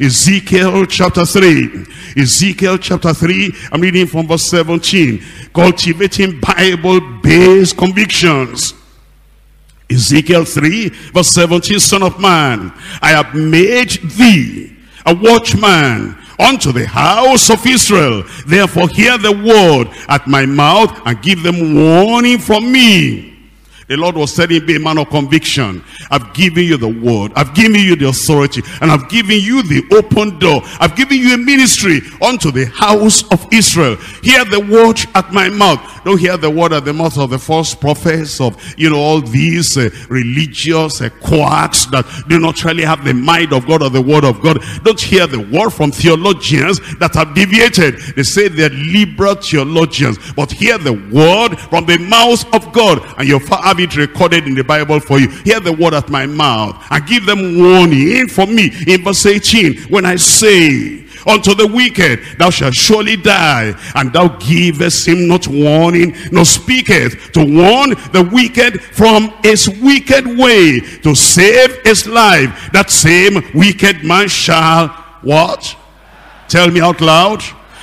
Ezekiel chapter 3. Ezekiel chapter 3, I'm reading from verse 17. Cultivating Bible-based convictions. Ezekiel 3 verse 17, Son of man, I have made thee a watchman unto the house of Israel. Therefore hear the word at my mouth and give them warning from me. The Lord was telling be a man of conviction. I've given you the word. I've given you the authority. And I've given you the open door. I've given you a ministry unto the house of Israel. Hear the word at my mouth. Don't hear the word at the mouth of the false prophets of, you know, all these uh, religious uh, quacks that do not really have the mind of God or the word of God. Don't hear the word from theologians that have deviated. They say they're liberal theologians. But hear the word from the mouth of God. And you'll have it recorded in the Bible for you. Hear the word at my mouth. I give them warning for me. In verse 18, when I say, unto the wicked thou shalt surely die and thou givest him not warning nor speaketh to warn the wicked from his wicked way to save his life that same wicked man shall what tell me out loud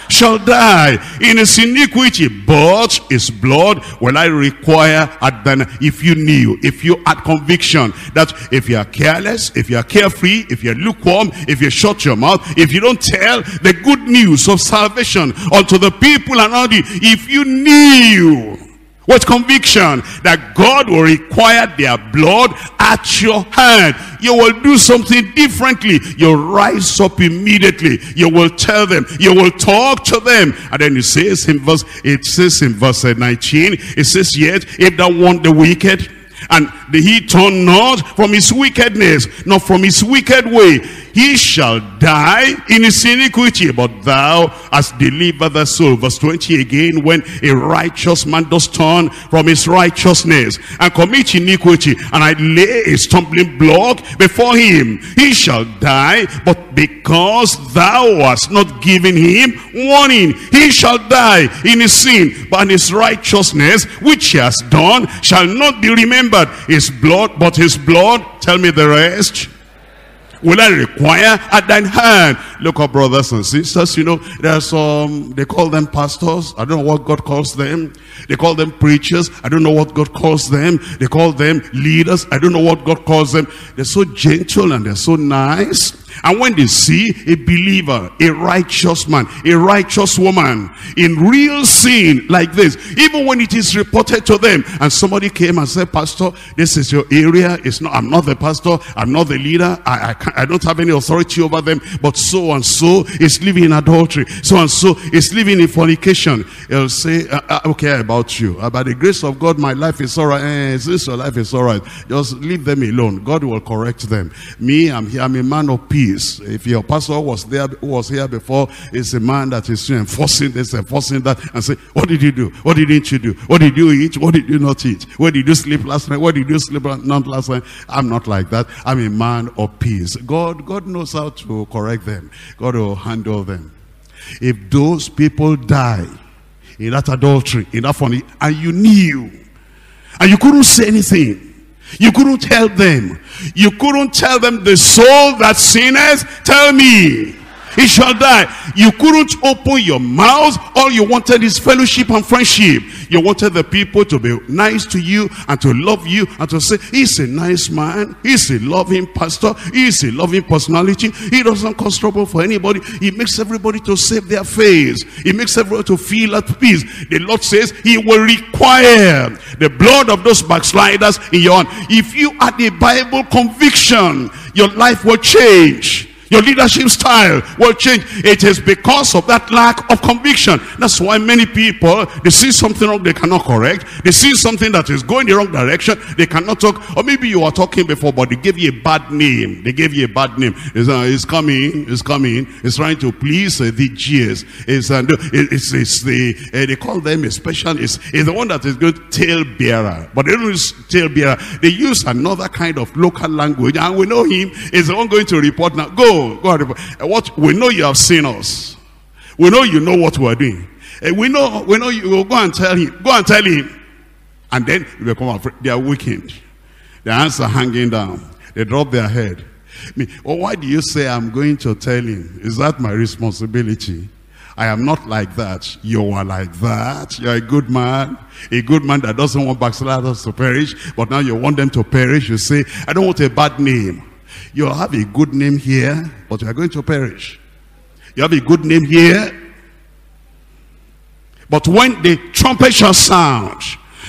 shall die. In his iniquity, but his blood will I require at then if you knew, if you had conviction that if you are careless, if you are carefree, if you are lukewarm, if you shut your mouth, if you don't tell the good news of salvation unto the people around you, if you knew with conviction that God will require their blood at your hand. You will do something differently. You'll rise up immediately. You will tell them. You will talk to them. And then it says in verse, it says in verse uh, 19, it says, yet if thou want the wicked, and he turn not from his wickedness, not from his wicked way, he shall die in his iniquity, but thou hast delivered the soul. Verse 20 again, when a righteous man does turn from his righteousness and commit iniquity, and I lay a stumbling block before him, he shall die, but because thou hast not given him warning, he shall die in his sin, but his righteousness, which he has done, shall not be remembered. His blood, but his blood, tell me the rest will I require at thine hand? Look up, brothers and sisters, you know, there are some, they call them pastors. I don't know what God calls them. They call them preachers. I don't know what God calls them. They call them leaders. I don't know what God calls them. They're so gentle and they're so nice. And when they see a believer, a righteous man, a righteous woman in real sin like this, even when it is reported to them, and somebody came and said, Pastor, this is your area. It's not, I'm not the pastor. I'm not the leader. I, I, I don't have any authority over them. But so and so is living in adultery. So and so is living in fornication. He'll say, uh, uh, okay, about you. About the grace of God, my life is all right. Eh, this your life is all right. Just leave them alone. God will correct them. Me, I'm here. I'm a man of peace If your pastor was there, was here before, it's a man that is enforcing this, enforcing that, and say, what did you do? What didn't you do? What did you eat? What did you not eat? Where did you sleep last night? What did you sleep not last night? I'm not like that. I'm a man of peace. God, God knows how to correct them. God will handle them. If those people die in that adultery, in that funny, and you knew, and you couldn't say anything, you couldn't help them. You couldn't tell them the soul that sinners, tell me he shall die. You couldn't open your mouth. All you wanted is fellowship and friendship. You wanted the people to be nice to you and to love you and to say, he's a nice man. He's a loving pastor. He's a loving personality. He doesn't cause trouble for anybody. He makes everybody to save their face. He makes everyone to feel at peace. The Lord says he will require the blood of those backsliders in your hand. If you are a Bible conviction, your life will change. Your leadership style will change. It is because of that lack of conviction. That's why many people, they see something wrong, they cannot correct. They see something that is going the wrong direction, they cannot talk. Or maybe you were talking before, but they gave you a bad name. They gave you a bad name. It's, uh, it's coming, it's coming. It's trying to please uh, the Jews. It's, uh, it's, it's the, uh, they call them a special, it's, the one that is good tale bearer. But they don't use tale bearer. They use another kind of local language. And we know him is the one going to report now. Go, God, what we know you have seen us. We know you know what we're doing. And we know, we know you will go and tell him. Go and tell him. And then you become afraid. They are weakened. Their hands are hanging down. They drop their head. Me, well, why do you say I'm going to tell him? Is that my responsibility? I am not like that. You are like that. You're a good man. A good man that doesn't want backsliders to perish, but now you want them to perish. You say, I don't want a bad name. You have a good name here, but you are going to perish. You have a good name here, but when the trumpet shall sound,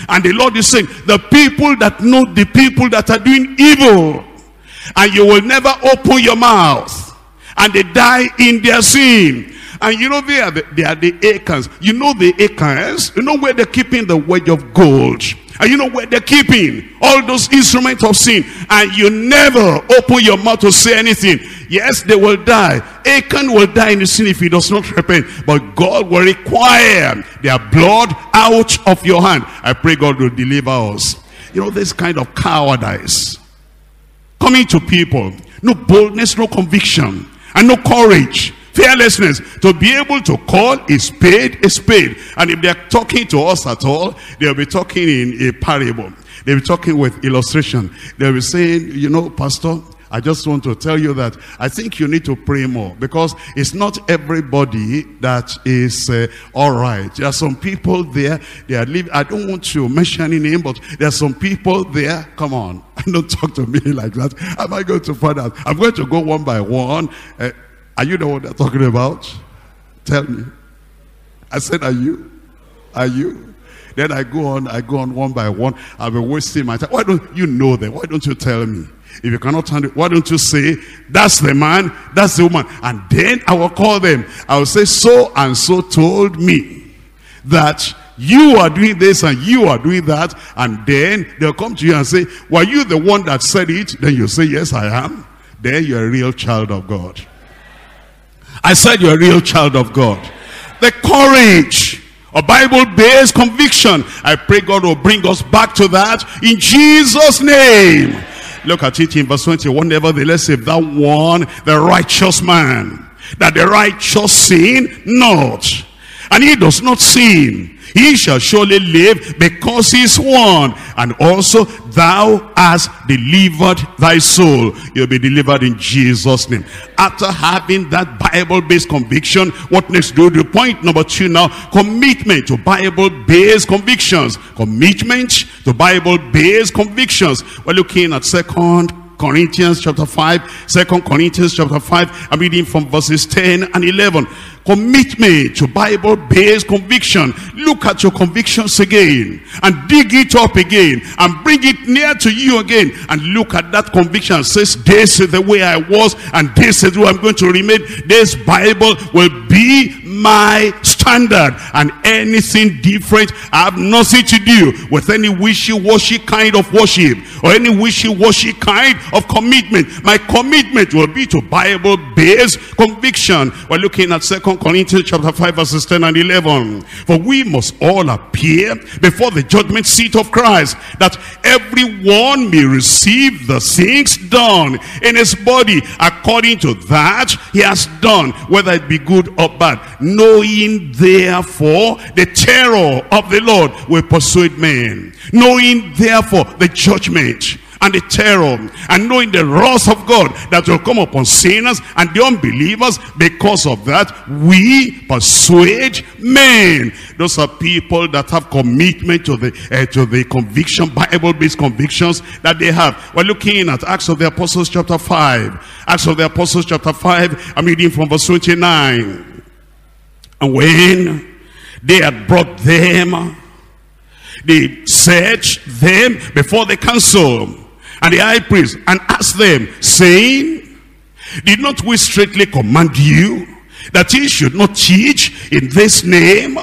and the Lord is saying, the people that know the people that are doing evil, and you will never open your mouth, and they die in their sin. And you know they are the, they are the Achans. You know the Achans. You know where they're keeping the wedge of gold. And you know where they're keeping all those instruments of sin. And you never open your mouth to say anything. Yes, they will die. Achan will die in the sin if he does not repent. But God will require their blood out of your hand. I pray God will deliver us. You know, this kind of cowardice. Coming to people. No boldness, no conviction. And no courage fearlessness to be able to call a spade a spade and if they're talking to us at all they'll be talking in a parable they'll be talking with illustration they'll be saying you know pastor I just want to tell you that I think you need to pray more because it's not everybody that is uh, all right. There are some people there, they are living, I don't want to mention any name, but there are some people there, come on, <laughs> don't talk to me <laughs> like that. Am I going to find out? I'm going to go one by one. Uh, are you the one they're talking about? Tell me. I said, are you? Are you? Then I go on, I go on one by one. I've been wasting my time. Why don't you know them? Why don't you tell me? If you cannot handle why don't you say, that's the man, that's the woman. And then I will call them. I will say, so and so told me that you are doing this and you are doing that. And then they'll come to you and say, were you the one that said it? Then you say, yes, I am. then you're a real child of God. I said you're a real child of God. The courage of Bible-based conviction. I pray God will bring us back to that in Jesus' name. Look at it in verse 21. Nevertheless, if that one, the righteous man, that the righteous sin not, and he does not sin, he shall surely live because he is one. And also thou hast delivered thy soul. You'll be delivered in Jesus' name. After having that Bible-based conviction, what next do the point number two now? Commitment to Bible-based convictions. Commitment to Bible-based convictions. We're looking at second Corinthians chapter 5, 2 Corinthians chapter 5. I'm reading from verses 10 and 11. Commitment to Bible-based conviction. Look at your convictions again and dig it up again and bring it near to you again and look at that conviction says, this is the way I was and this is who I'm going to remain. This Bible will be my standard and anything different I have nothing to do with any wishy-washy kind of worship or any wishy-washy kind of commitment. My commitment will be to Bible-based conviction. We're looking at Second Corinthians chapter 5 verses 10 and 11. For we must all appear before the judgment seat of Christ that everyone may receive the things done in his body according to that he has done, whether it be good or bad. Knowing therefore the terror of the Lord will persuade men. Knowing therefore the judgment and the terror and knowing the wrath of God that will come upon sinners and the unbelievers because of that we persuade men. Those are people that have commitment to the uh, to the conviction bible-based convictions that they have. We're looking at acts of the apostles chapter 5 acts of the apostles chapter 5 i'm reading from verse 29 and when they had brought them they searched them before the council and the high priest and asked them, saying, Did not we strictly command you that ye should not teach in this name?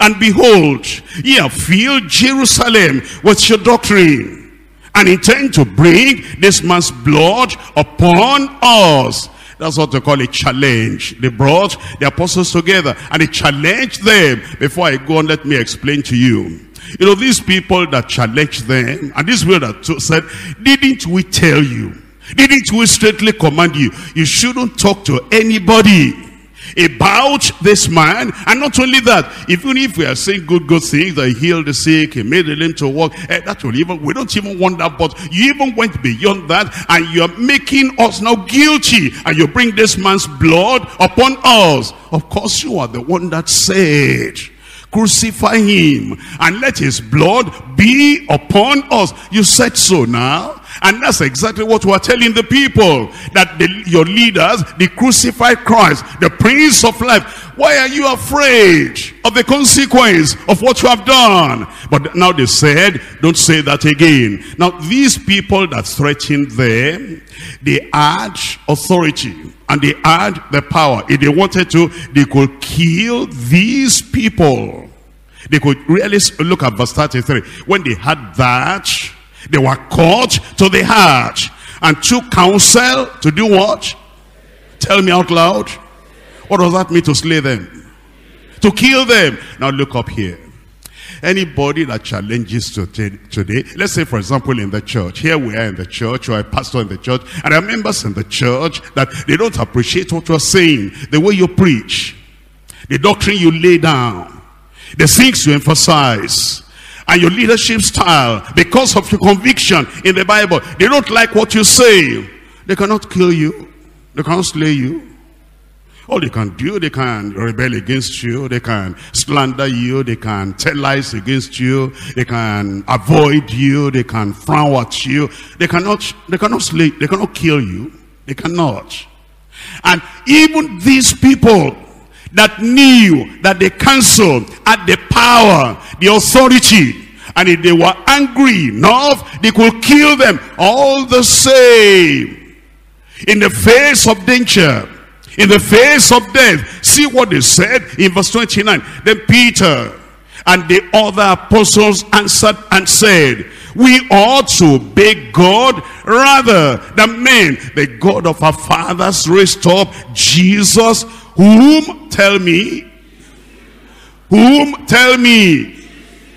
And behold, ye have filled Jerusalem with your doctrine, and intend to bring this man's blood upon us. That's what they call a challenge. They brought the apostles together and they challenged them. Before I go on, let me explain to you. You know, these people that challenged them, and this people that said, didn't we tell you? Didn't we straightly command you? You shouldn't talk to anybody about this man and not only that even if we are saying good good things that he healed the sick he made the lame to walk eh, that will even we don't even want that but you even went beyond that and you're making us now guilty and you bring this man's blood upon us of course you are the one that said Crucify him and let his blood be upon us. You said so now. And that's exactly what we're telling the people. That the, your leaders, the crucified Christ, the Prince of Life. Why are you afraid of the consequence of what you have done? But now they said, don't say that again. Now these people that threatened them, they had authority and they had the power. If they wanted to, they could kill these people. They could really look at verse 33. When they had that, they were caught to the heart and took counsel to do what? Tell me out loud. What does that mean to slay them? To kill them. Now look up here. Anybody that challenges today, let's say for example in the church, here we are in the church, or a pastor in the church, and there are members in the church that they don't appreciate what you're saying, the way you preach, the doctrine you lay down, the things you emphasize, and your leadership style, because of your conviction in the Bible, they don't like what you say. They cannot kill you. They cannot slay you. All they can do, they can rebel against you, they can slander you, they can tell lies against you, they can avoid you, they can frown at you. They cannot, they cannot slay, they cannot kill you. They cannot. And even these people that knew that the council had the power, the authority, and if they were angry enough, they could kill them all the same. In the face of danger, in the face of death. See what they said in verse 29. Then Peter and the other apostles answered and said, We ought to obey God rather than men. The God of our fathers raised up Jesus, whom, tell me, whom, tell me,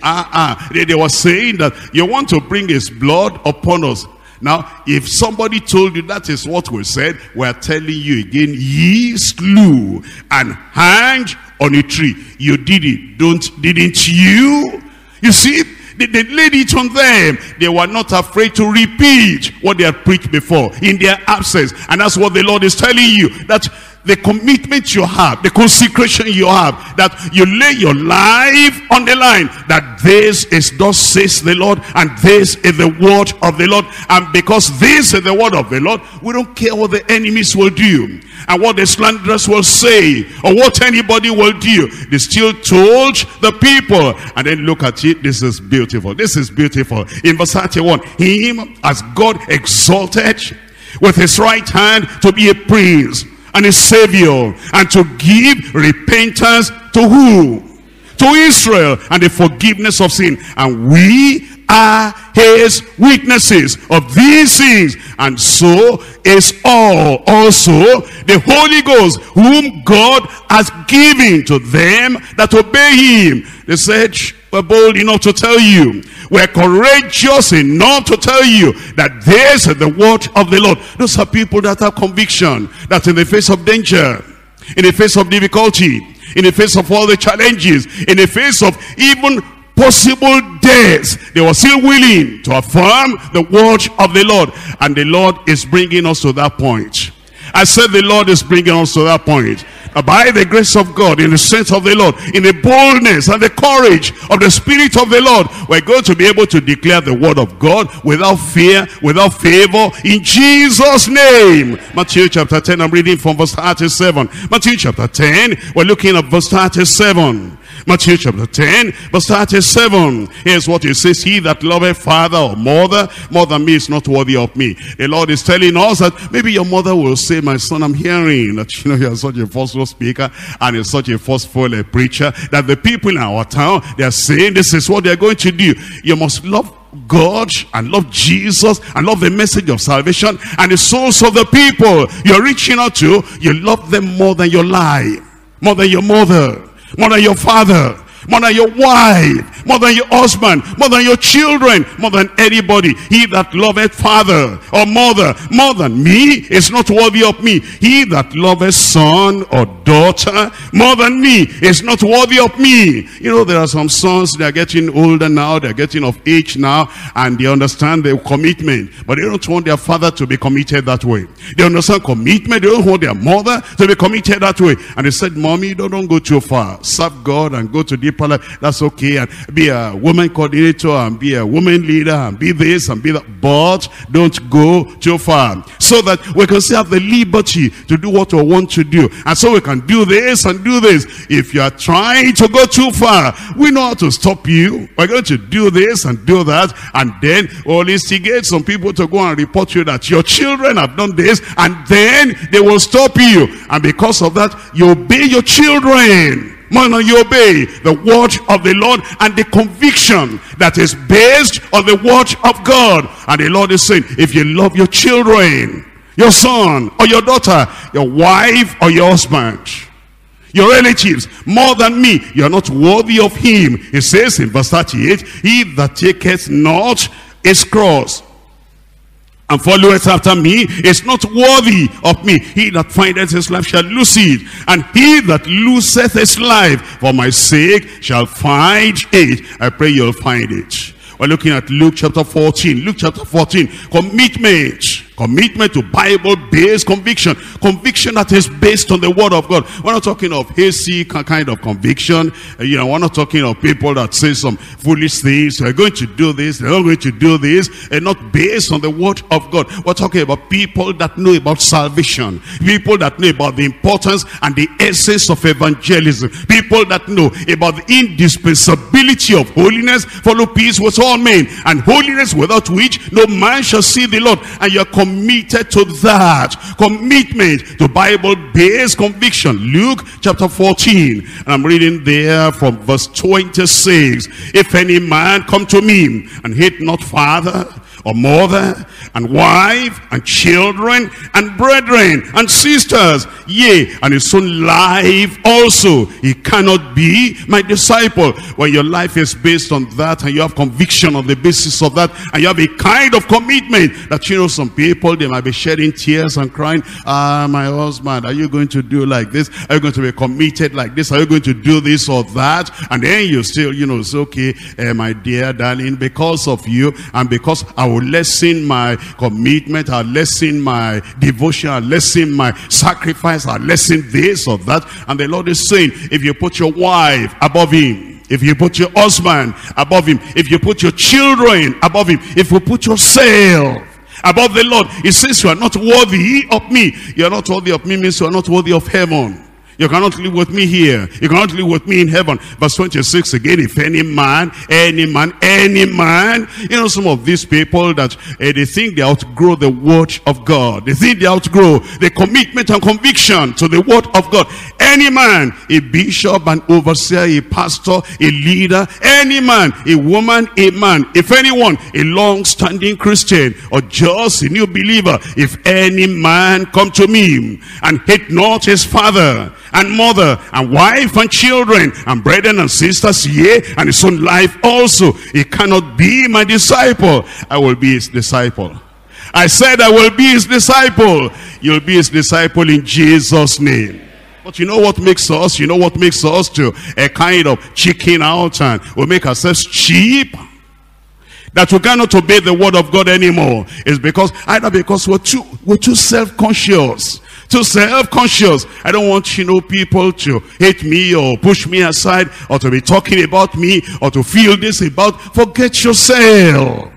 Ah, ah. They, they were saying that you want to bring his blood upon us. Now, if somebody told you that is what we said, we're telling you again, ye slew and hanged on a tree. You did it, don't, didn't you? You see, they, they laid it on them. They were not afraid to repeat what they had preached before in their absence. And that's what the Lord is telling you. That the commitment you have, the consecration you have, that you lay your life on the line, that this is thus says the Lord, and this is the word of the Lord. And because this is the word of the Lord, we don't care what the enemies will do, and what the slanderers will say, or what anybody will do. They still told the people. And then look at it, this is beautiful. This is beautiful. In verse 31, him as God exalted with his right hand to be a prince and a savior and to give repentance to who? To Israel and the forgiveness of sin. And we are his witnesses of these things. And so is all also the Holy Ghost whom God has given to them that obey him. They said, we're bold enough to tell you. We're courageous enough to tell you that this is the word of the Lord. Those are people that have conviction. That in the face of danger, in the face of difficulty, in the face of all the challenges, in the face of even possible death, they were still willing to affirm the word of the Lord. And the Lord is bringing us to that point. I said the Lord is bringing us to that point Uh, by the grace of God, in the strength of the Lord, in the boldness and the courage of the Spirit of the Lord, we're going to be able to declare the word of God without fear, without favor, in Jesus' name. Matthew chapter 10, I'm reading from verse 37. Matthew chapter 10, we're looking at verse 37. Matthew chapter 10, verse 37. Here's what he says, He that loveth father or mother more than me is not worthy of me. The Lord is telling us that maybe your mother will say, My son, I'm hearing that you know you are such a forceful speaker and you're such a forceful uh, preacher that the people in our town, they are saying this is what they're going to do. You must love God and love Jesus and love the message of salvation and the souls of the people you're reaching out to, you love them more than your life, more than your mother, than your father, more than your wife, more than your husband, more than your children, more than anybody. He that loveth father or mother more than me is not worthy of me. He that loveth son or daughter more than me is not worthy of me. You know, there are some sons, they are getting older now, they're getting of age now, and they understand the commitment, but they don't want their father to be committed that way. They understand commitment, they don't want their mother to be committed that way. And they said, mommy, don't, don't go too far. Serve God and go to the life, that's okay. And be a woman coordinator and be a woman leader and be this and be that. But don't go too far. So that we can still have the liberty to do what we want to do. And so we can do this and do this. If you are trying to go too far, we know how to stop you. We're going to do this and do that. And then we'll instigate some people to go and report you that your children have done this. And then they will stop you. And because of that, you obey your children more than you obey the word of the Lord and the conviction that is based on the word of God. And the Lord is saying, if you love your children, your son or your daughter, your wife or your husband, your relatives, more than me, you are not worthy of him. He says in verse 38, he that taketh not his cross and followeth after me is not worthy of me. He that findeth his life shall lose it. And he that loseth his life for my sake shall find it. I pray you'll find it. We're looking at Luke chapter 14. Luke chapter 14. Commitment Commitment to Bible-based conviction. Conviction that is based on the word of God. We're not talking of hasty kind of conviction. Uh, you know, we're not talking of people that say some foolish things. They're going to do this. They're not going to do this. And not based on the word of God. We're talking about people that know about salvation. People that know about the importance and the essence of evangelism. People that know about the indispensability of holiness. Follow peace with all men. And holiness without which no man shall see the Lord. And you're to that. Commitment to Bible-based conviction. Luke chapter 14. And I'm reading there from verse 26. If any man come to me and hate not father or mother and wife and children and brethren and sisters. Yea and his own life also. He cannot be my disciple. When your life is based on that and you have conviction on the basis of that and you have a kind of commitment that you know some people they might be shedding tears and crying ah my husband are you going to do like this? Are you going to be committed like this? Are you going to do this or that? And then you still you know it's okay uh, my dear darling because of you and because I will lessen my commitment, I'll lessen my devotion, I'll lessen my sacrifice, I'll lessen this or that. And the Lord is saying, if you put your wife above him, if you put your husband above him, if you put your children above him, if you put yourself above the Lord, he says you are not worthy of me. You are not worthy of me means you are not worthy of heaven. You cannot live with me here. You cannot live with me in heaven. Verse 26 again, if any man, any man, any man, you know some of these people that uh, they think they outgrow the word of God. They think they outgrow the commitment and conviction to the word of God. Any man, a bishop, an overseer, a pastor, a leader, any man, a woman, a man, if anyone, a long-standing Christian or just a new believer, if any man come to me and hate not his father and mother and wife and children and brethren and sisters, yea, and his own life also. He cannot be my disciple. I will be his disciple. I said I will be his disciple. You'll be his disciple in Jesus' name. But you know what makes us, you know what makes us to a kind of chicken out and we make ourselves cheap? That we cannot obey the word of God anymore is because either because we're too we're too self-conscious too self-conscious. I don't want, you know, people to hate me or push me aside or to be talking about me or to feel this about. Forget yourself.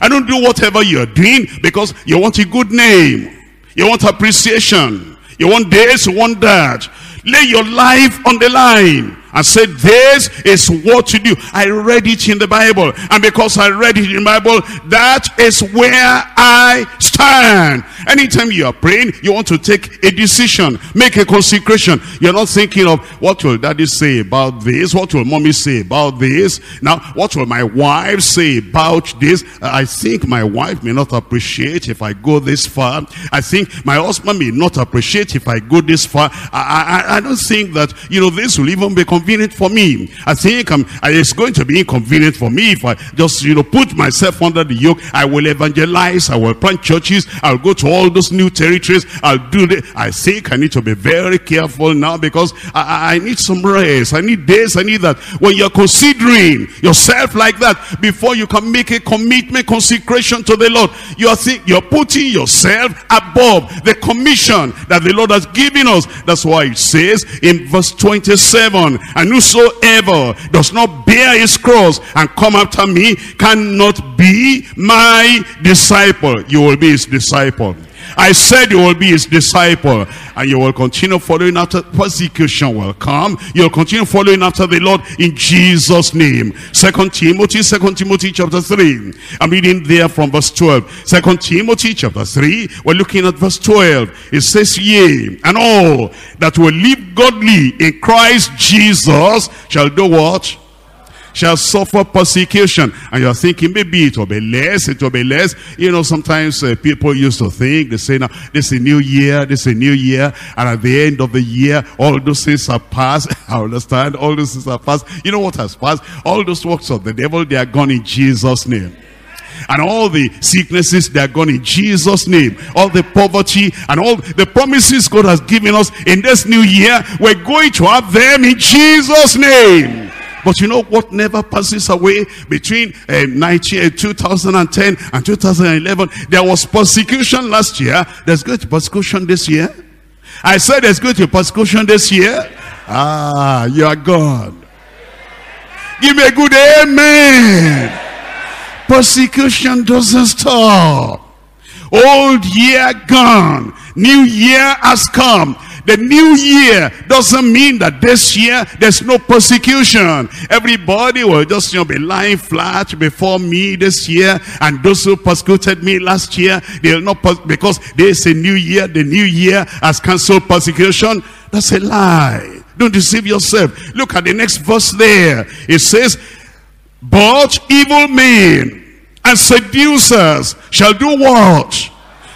I don't do whatever you're doing because you want a good name. You want appreciation. You want this, you want that. Lay your life on the line and said, this is what to do. I read it in the Bible. And because I read it in the Bible, that is where I stand. Anytime you are praying, you want to take a decision, make a consecration. You're not thinking of, what will daddy say about this? What will mommy say about this? Now, what will my wife say about this? I think my wife may not appreciate if I go this far. I think my husband may not appreciate if I go this far. I, I, I don't think that, you know, this will even be inconvenient for me. I think I'm, it's going to be inconvenient for me if I just, you know, put myself under the yoke. I will evangelize. I will plant churches. I'll go to all those new territories. I'll do this. I think I need to be very careful now because I, I need some rest. I need this. I need that. When you're considering yourself like that, before you can make a commitment, consecration to the Lord, you are think, you're putting yourself above the commission that the Lord has given us. That's why it says in verse 27, and whosoever does not bear his cross and come after me cannot be my disciple. You will be his disciple. I said you will be his disciple and you will continue following after persecution will come. You'll continue following after the Lord in Jesus' name. Second Timothy, Second Timothy chapter 3. I'm reading there from verse 12. Second Timothy chapter 3, we're looking at verse 12. It says, Yea, and all that will live godly in Christ Jesus shall do what? Shall suffer persecution. And you're thinking maybe it will be less, it will be less. You know, sometimes uh, people used to think, they say, now, this is a new year, this is a new year. And at the end of the year, all those things are past. <laughs> I understand, all those things are past. You know what has passed? All those works of the devil, they are gone in Jesus' name and all the sicknesses they are gone in Jesus name all the poverty and all the promises God has given us in this new year we're going to have them in Jesus name but you know what never passes away between uh, 19, uh, 2010 and 2011? There was persecution last year. There's going to be persecution this year. I said there's going to be persecution this year. Ah, you are God. Give me a good amen. Persecution doesn't stop. Old year gone. New year has come The new year doesn't mean that this year there's no persecution. Everybody will just you know, be lying flat before me this year. And those who persecuted me last year, they'll not, because there's a new year. The new year has canceled persecution. That's a lie. Don't deceive yourself. Look at the next verse there. It says, But evil men and seducers shall do what?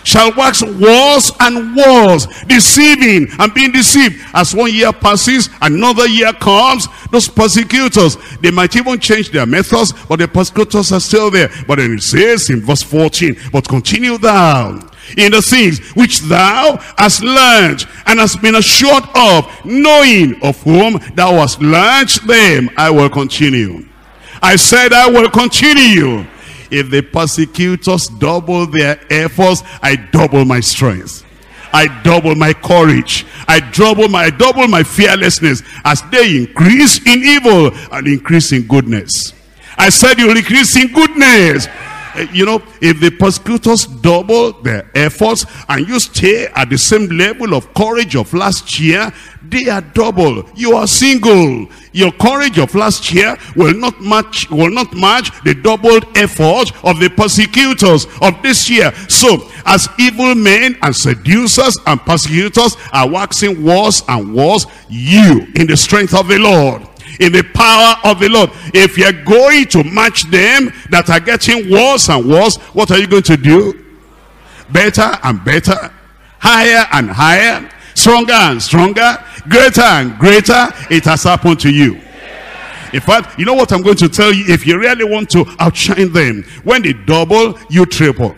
Shall wax worse and worse, deceiving and being deceived. As one year passes, another year comes, those persecutors, they might even change their methods, but the persecutors are still there. But then it says in verse 14, but continue thou in the things which thou hast learned and hast been assured of, knowing of whom thou hast learned them, I will continue. I said I will continue. If the persecutors double their efforts, I double my strength. I double my courage. I double my, I double my fearlessness as they increase in evil and increase in goodness. I said you'll increase in goodness. Eh, you know, if the persecutors double their efforts and you stay at the same level of courage of last year, they are double. You are single. Your courage of last year will not match, will not match the doubled effort of the persecutors of this year. So, as evil men and seducers and persecutors are waxing worse and worse, you, in the strength of the Lord, in the power of the Lord. If you're going to match them that are getting worse and worse, what are you going to do? Better and better, higher and higher, stronger and stronger, greater and greater. It has happened to you. In fact, you know what I'm going to tell you? If you really want to outshine them, when they double, you triple.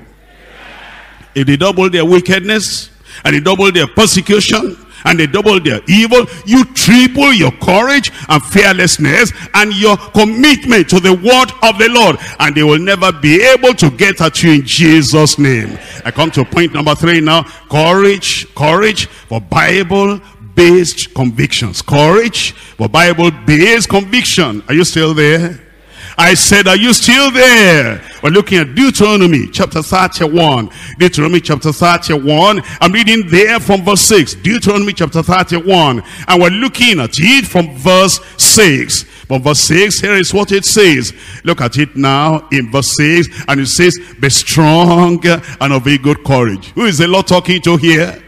If they double their wickedness, and they double their persecution, and they double their evil, you triple your courage and fearlessness and your commitment to the word of the Lord. And they will never be able to get at you in Jesus' name. I come to point number three now. Courage, courage for Bible based convictions. Courage for Bible based conviction. Are you still there? I said, are you still there? We're looking at Deuteronomy chapter 31. Deuteronomy chapter 31. I'm reading there from verse 6. Deuteronomy chapter 31. And we're looking at it from verse 6. From verse 6, here is what it says. Look at it now in verse 6. And it says, be strong and of a good courage. Who is the Lord talking to here?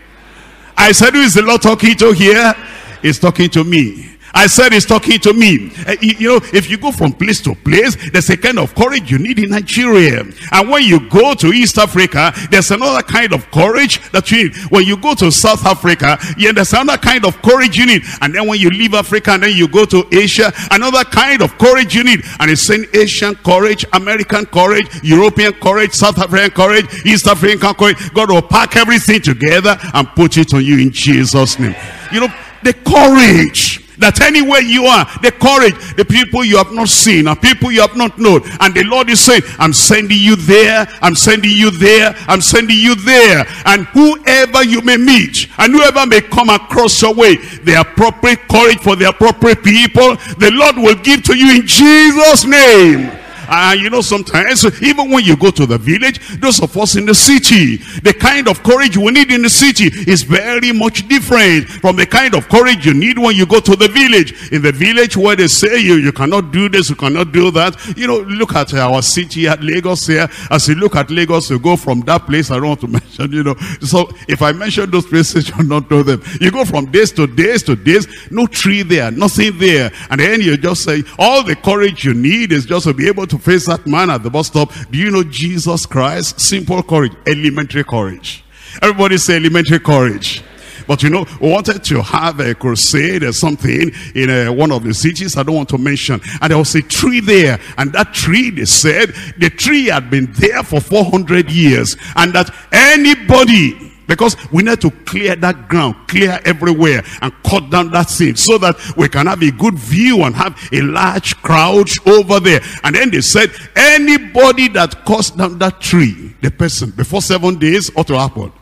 I said, who is the Lord talking to here? He's talking to me. I said he's talking to me. Uh, you, you, know, if you go from place to place, there's a kind of courage you need in Nigeria. And when you go to East Africa, there's another kind of courage that you need. When you go to South Africa, yeah, there's another kind of courage you need. And then when you leave Africa and then you go to Asia, another kind of courage you need. And it's saying Asian courage, American courage, European courage, South African courage, East African courage. God will pack everything together and put it on you in Jesus' name. You know, the courage that anywhere you are, the courage, the people you have not seen, and people you have not known. And the Lord is saying, I'm sending you there, I'm sending you there, I'm sending you there. And whoever you may meet, and whoever may come across your way, the appropriate courage for the appropriate people, the Lord will give to you in Jesus' name. And you know, sometimes, even when you go to the village, those of us in the city, the kind of courage we need in the city is very much different from the kind of courage you need when you go to the village. In the village where they say you, you cannot do this, you cannot do that. You know, look at our city at Lagos here. As you look at Lagos, you go from that place, I don't want to <laughs> mention, you know. So if I mention those places, <laughs> you'll not know them. You go from days to days to days, no tree there, nothing there. And then you just say, all the courage you need is just to be able to to face that man at the bus stop. Do you know Jesus Christ? Simple courage, elementary courage. Everybody say elementary courage. But you know, we wanted to have a crusade or something in a, uh, one of the cities I don't want to mention. And there was a tree there. And that tree, they said, the tree had been there for 400 years. And that anybody because we need to clear that ground, clear everywhere, and cut down that thing so that we can have a good view and have a large crowd over there. And then they said, anybody that cuts down that tree, the person, before seven days, ought to happen.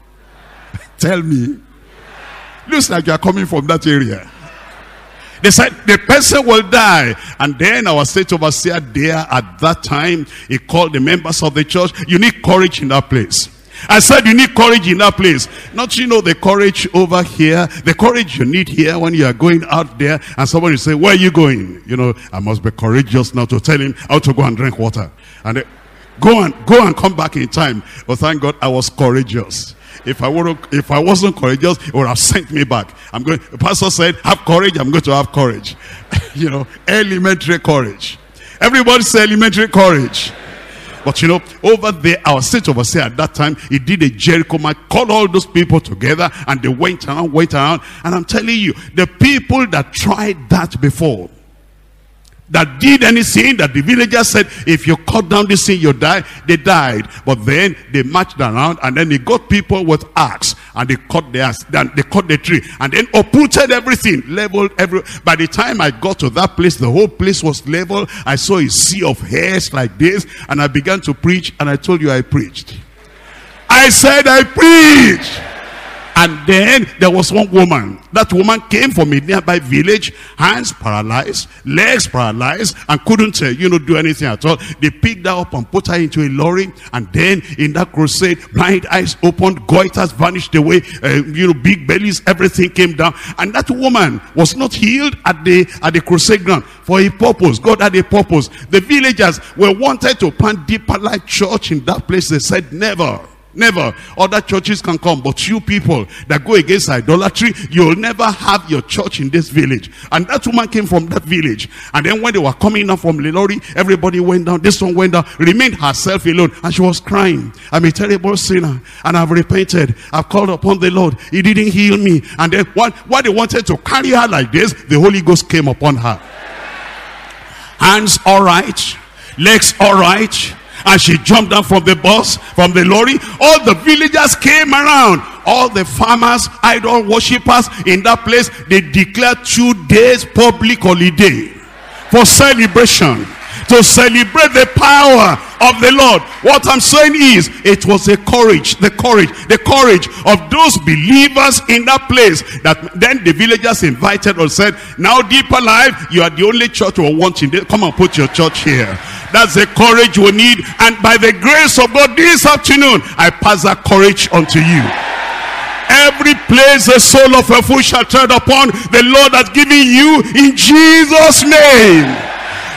<laughs> Tell me. Looks like you are coming from that area. They said the person will die. And then our state overseer there at that time, he called the members of the church. You need courage in that place. I said you need courage in that place. Not you know the courage over here, the courage you need here when you are going out there and somebody say, where are you going? You know, I must be courageous now to tell him how to go and drink water. And they, go and go and come back in time. But thank God I was courageous. If I would if I wasn't courageous, it would have sent me back. I'm going the pastor said, have courage, I'm going to have courage. <laughs> you know, elementary courage. Everybody say elementary courage. But you know, over there, our state overseer at that time, he did a Jericho man, called all those people together, and they went around, went around. And I'm telling you, the people that tried that before, that did anything that the villagers said, if you cut down this thing, you die. They died. But then they marched around and then they got people with axe and they cut the then they cut the tree and then uprooted everything, leveled every. By the time I got to that place, the whole place was leveled. I saw a sea of hairs like this and I began to preach and I told you I preached. I said I preached. And then there was one woman. That woman came from a nearby village, hands paralyzed, legs paralyzed, and couldn't, uh, you know, do anything at all. They picked her up and put her into a lorry. And then in that crusade, blind eyes opened, goiters vanished away, uh, you know, big bellies, everything came down. And that woman was not healed at the, at the crusade ground for a purpose. God had a purpose. The villagers were wanted to plant deeper life church in that place. They said, never. Never. Other churches can come, but you people that go against idolatry, you'll never have your church in this village. And that woman came from that village. And then when they were coming down from Lilori, everybody went down. This one went down, remained herself alone. And she was crying. I'm a terrible sinner. And I've repented. I've called upon the Lord. He didn't heal me. And then what, what they wanted to carry her like this, the Holy Ghost came upon her. Hands all right. Legs all right and she jumped down from the bus, from the lorry. All the villagers came around. All the farmers, idol worshippers in that place, they declared two days public holiday for celebration to celebrate the power of the Lord. What I'm saying is, it was the courage, the courage, the courage of those believers in that place that then the villagers invited or said, now deeper life, you are the only church we're wanting. Come and put your church here. That's the courage we need. And by the grace of God this afternoon, I pass that courage unto you. Every place the soul of a fool shall tread upon, the Lord has given you in Jesus' name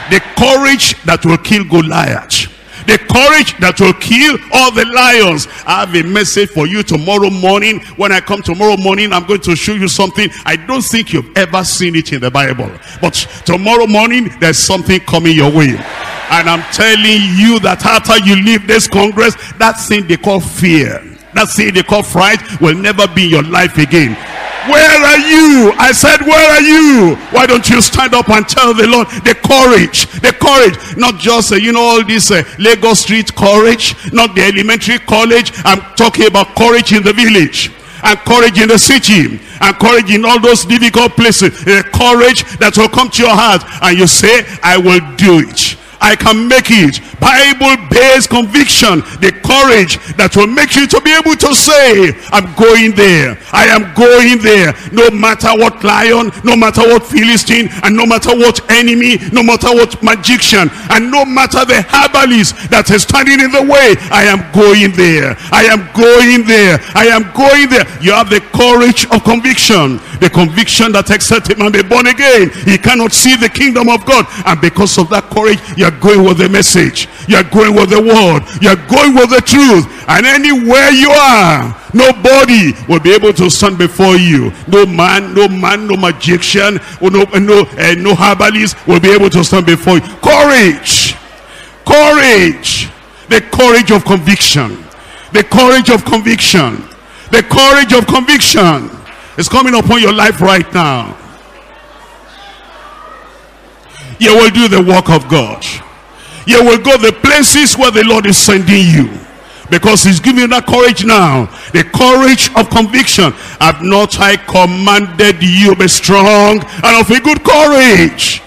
the courage that will kill Goliath the courage that will kill all the lions. I have a message for you tomorrow morning. When I come tomorrow morning, I'm going to show you something. I don't think you've ever seen it in the Bible. But tomorrow morning, there's something coming your way. And I'm telling you that after you leave this congress, that thing they call fear, that thing they call fright will never be in your life again. Where are you? I said, where are you? Why don't you stand up and tell the Lord the courage, the courage, not just, uh, you know, all this uh, Lagos Street courage, not the elementary college. I'm talking about courage in the village and courage in the city and courage in all those difficult places. The courage that will come to your heart and you say, I will do it. I can make it. Bible-based conviction, the courage that will make you to be able to say, I'm going there. I am going there. No matter what lion, no matter what Philistine, and no matter what enemy, no matter what magician, and no matter the herbalist that is standing in the way, I am going there. I am going there. I am going there. You have the courage of conviction. The conviction that except him and be born again, he cannot see the kingdom of God. And because of that courage, you are going with the message. You are going with the word. You are going with the truth. And anywhere you are, nobody will be able to stand before you. No man, no man, no magician, no, no, uh, no herbalist will be able to stand before you. Courage. Courage. The courage of conviction. The courage of conviction. The courage of conviction is coming upon your life right now you will do the work of God. You will go the places where the Lord is sending you. Because he's giving you that courage now. The courage of conviction. Have not I commanded you be strong and of a good courage.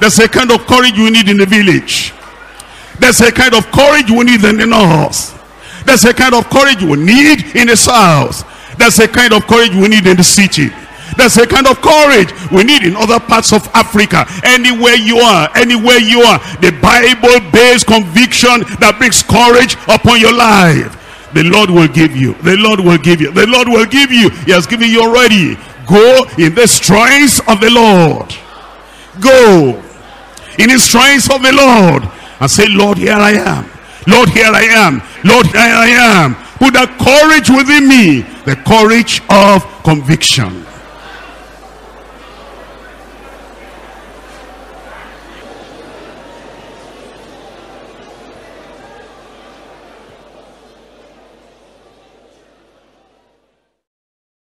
There's a kind of courage we need in the village. There's a kind of courage we need in the north. There's a kind of courage we need in the south. There's a kind of courage we need in the city. That's a kind of courage we need in other parts of Africa. Anywhere you are, anywhere you are, the Bible-based conviction that brings courage upon your life. The Lord will give you. The Lord will give you. The Lord will give you. He has given you already. Go in the strength of the Lord. Go in the strength of the Lord. And say, Lord, here I am. Lord, here I am. Lord, here I am. Put that courage within me. The courage of conviction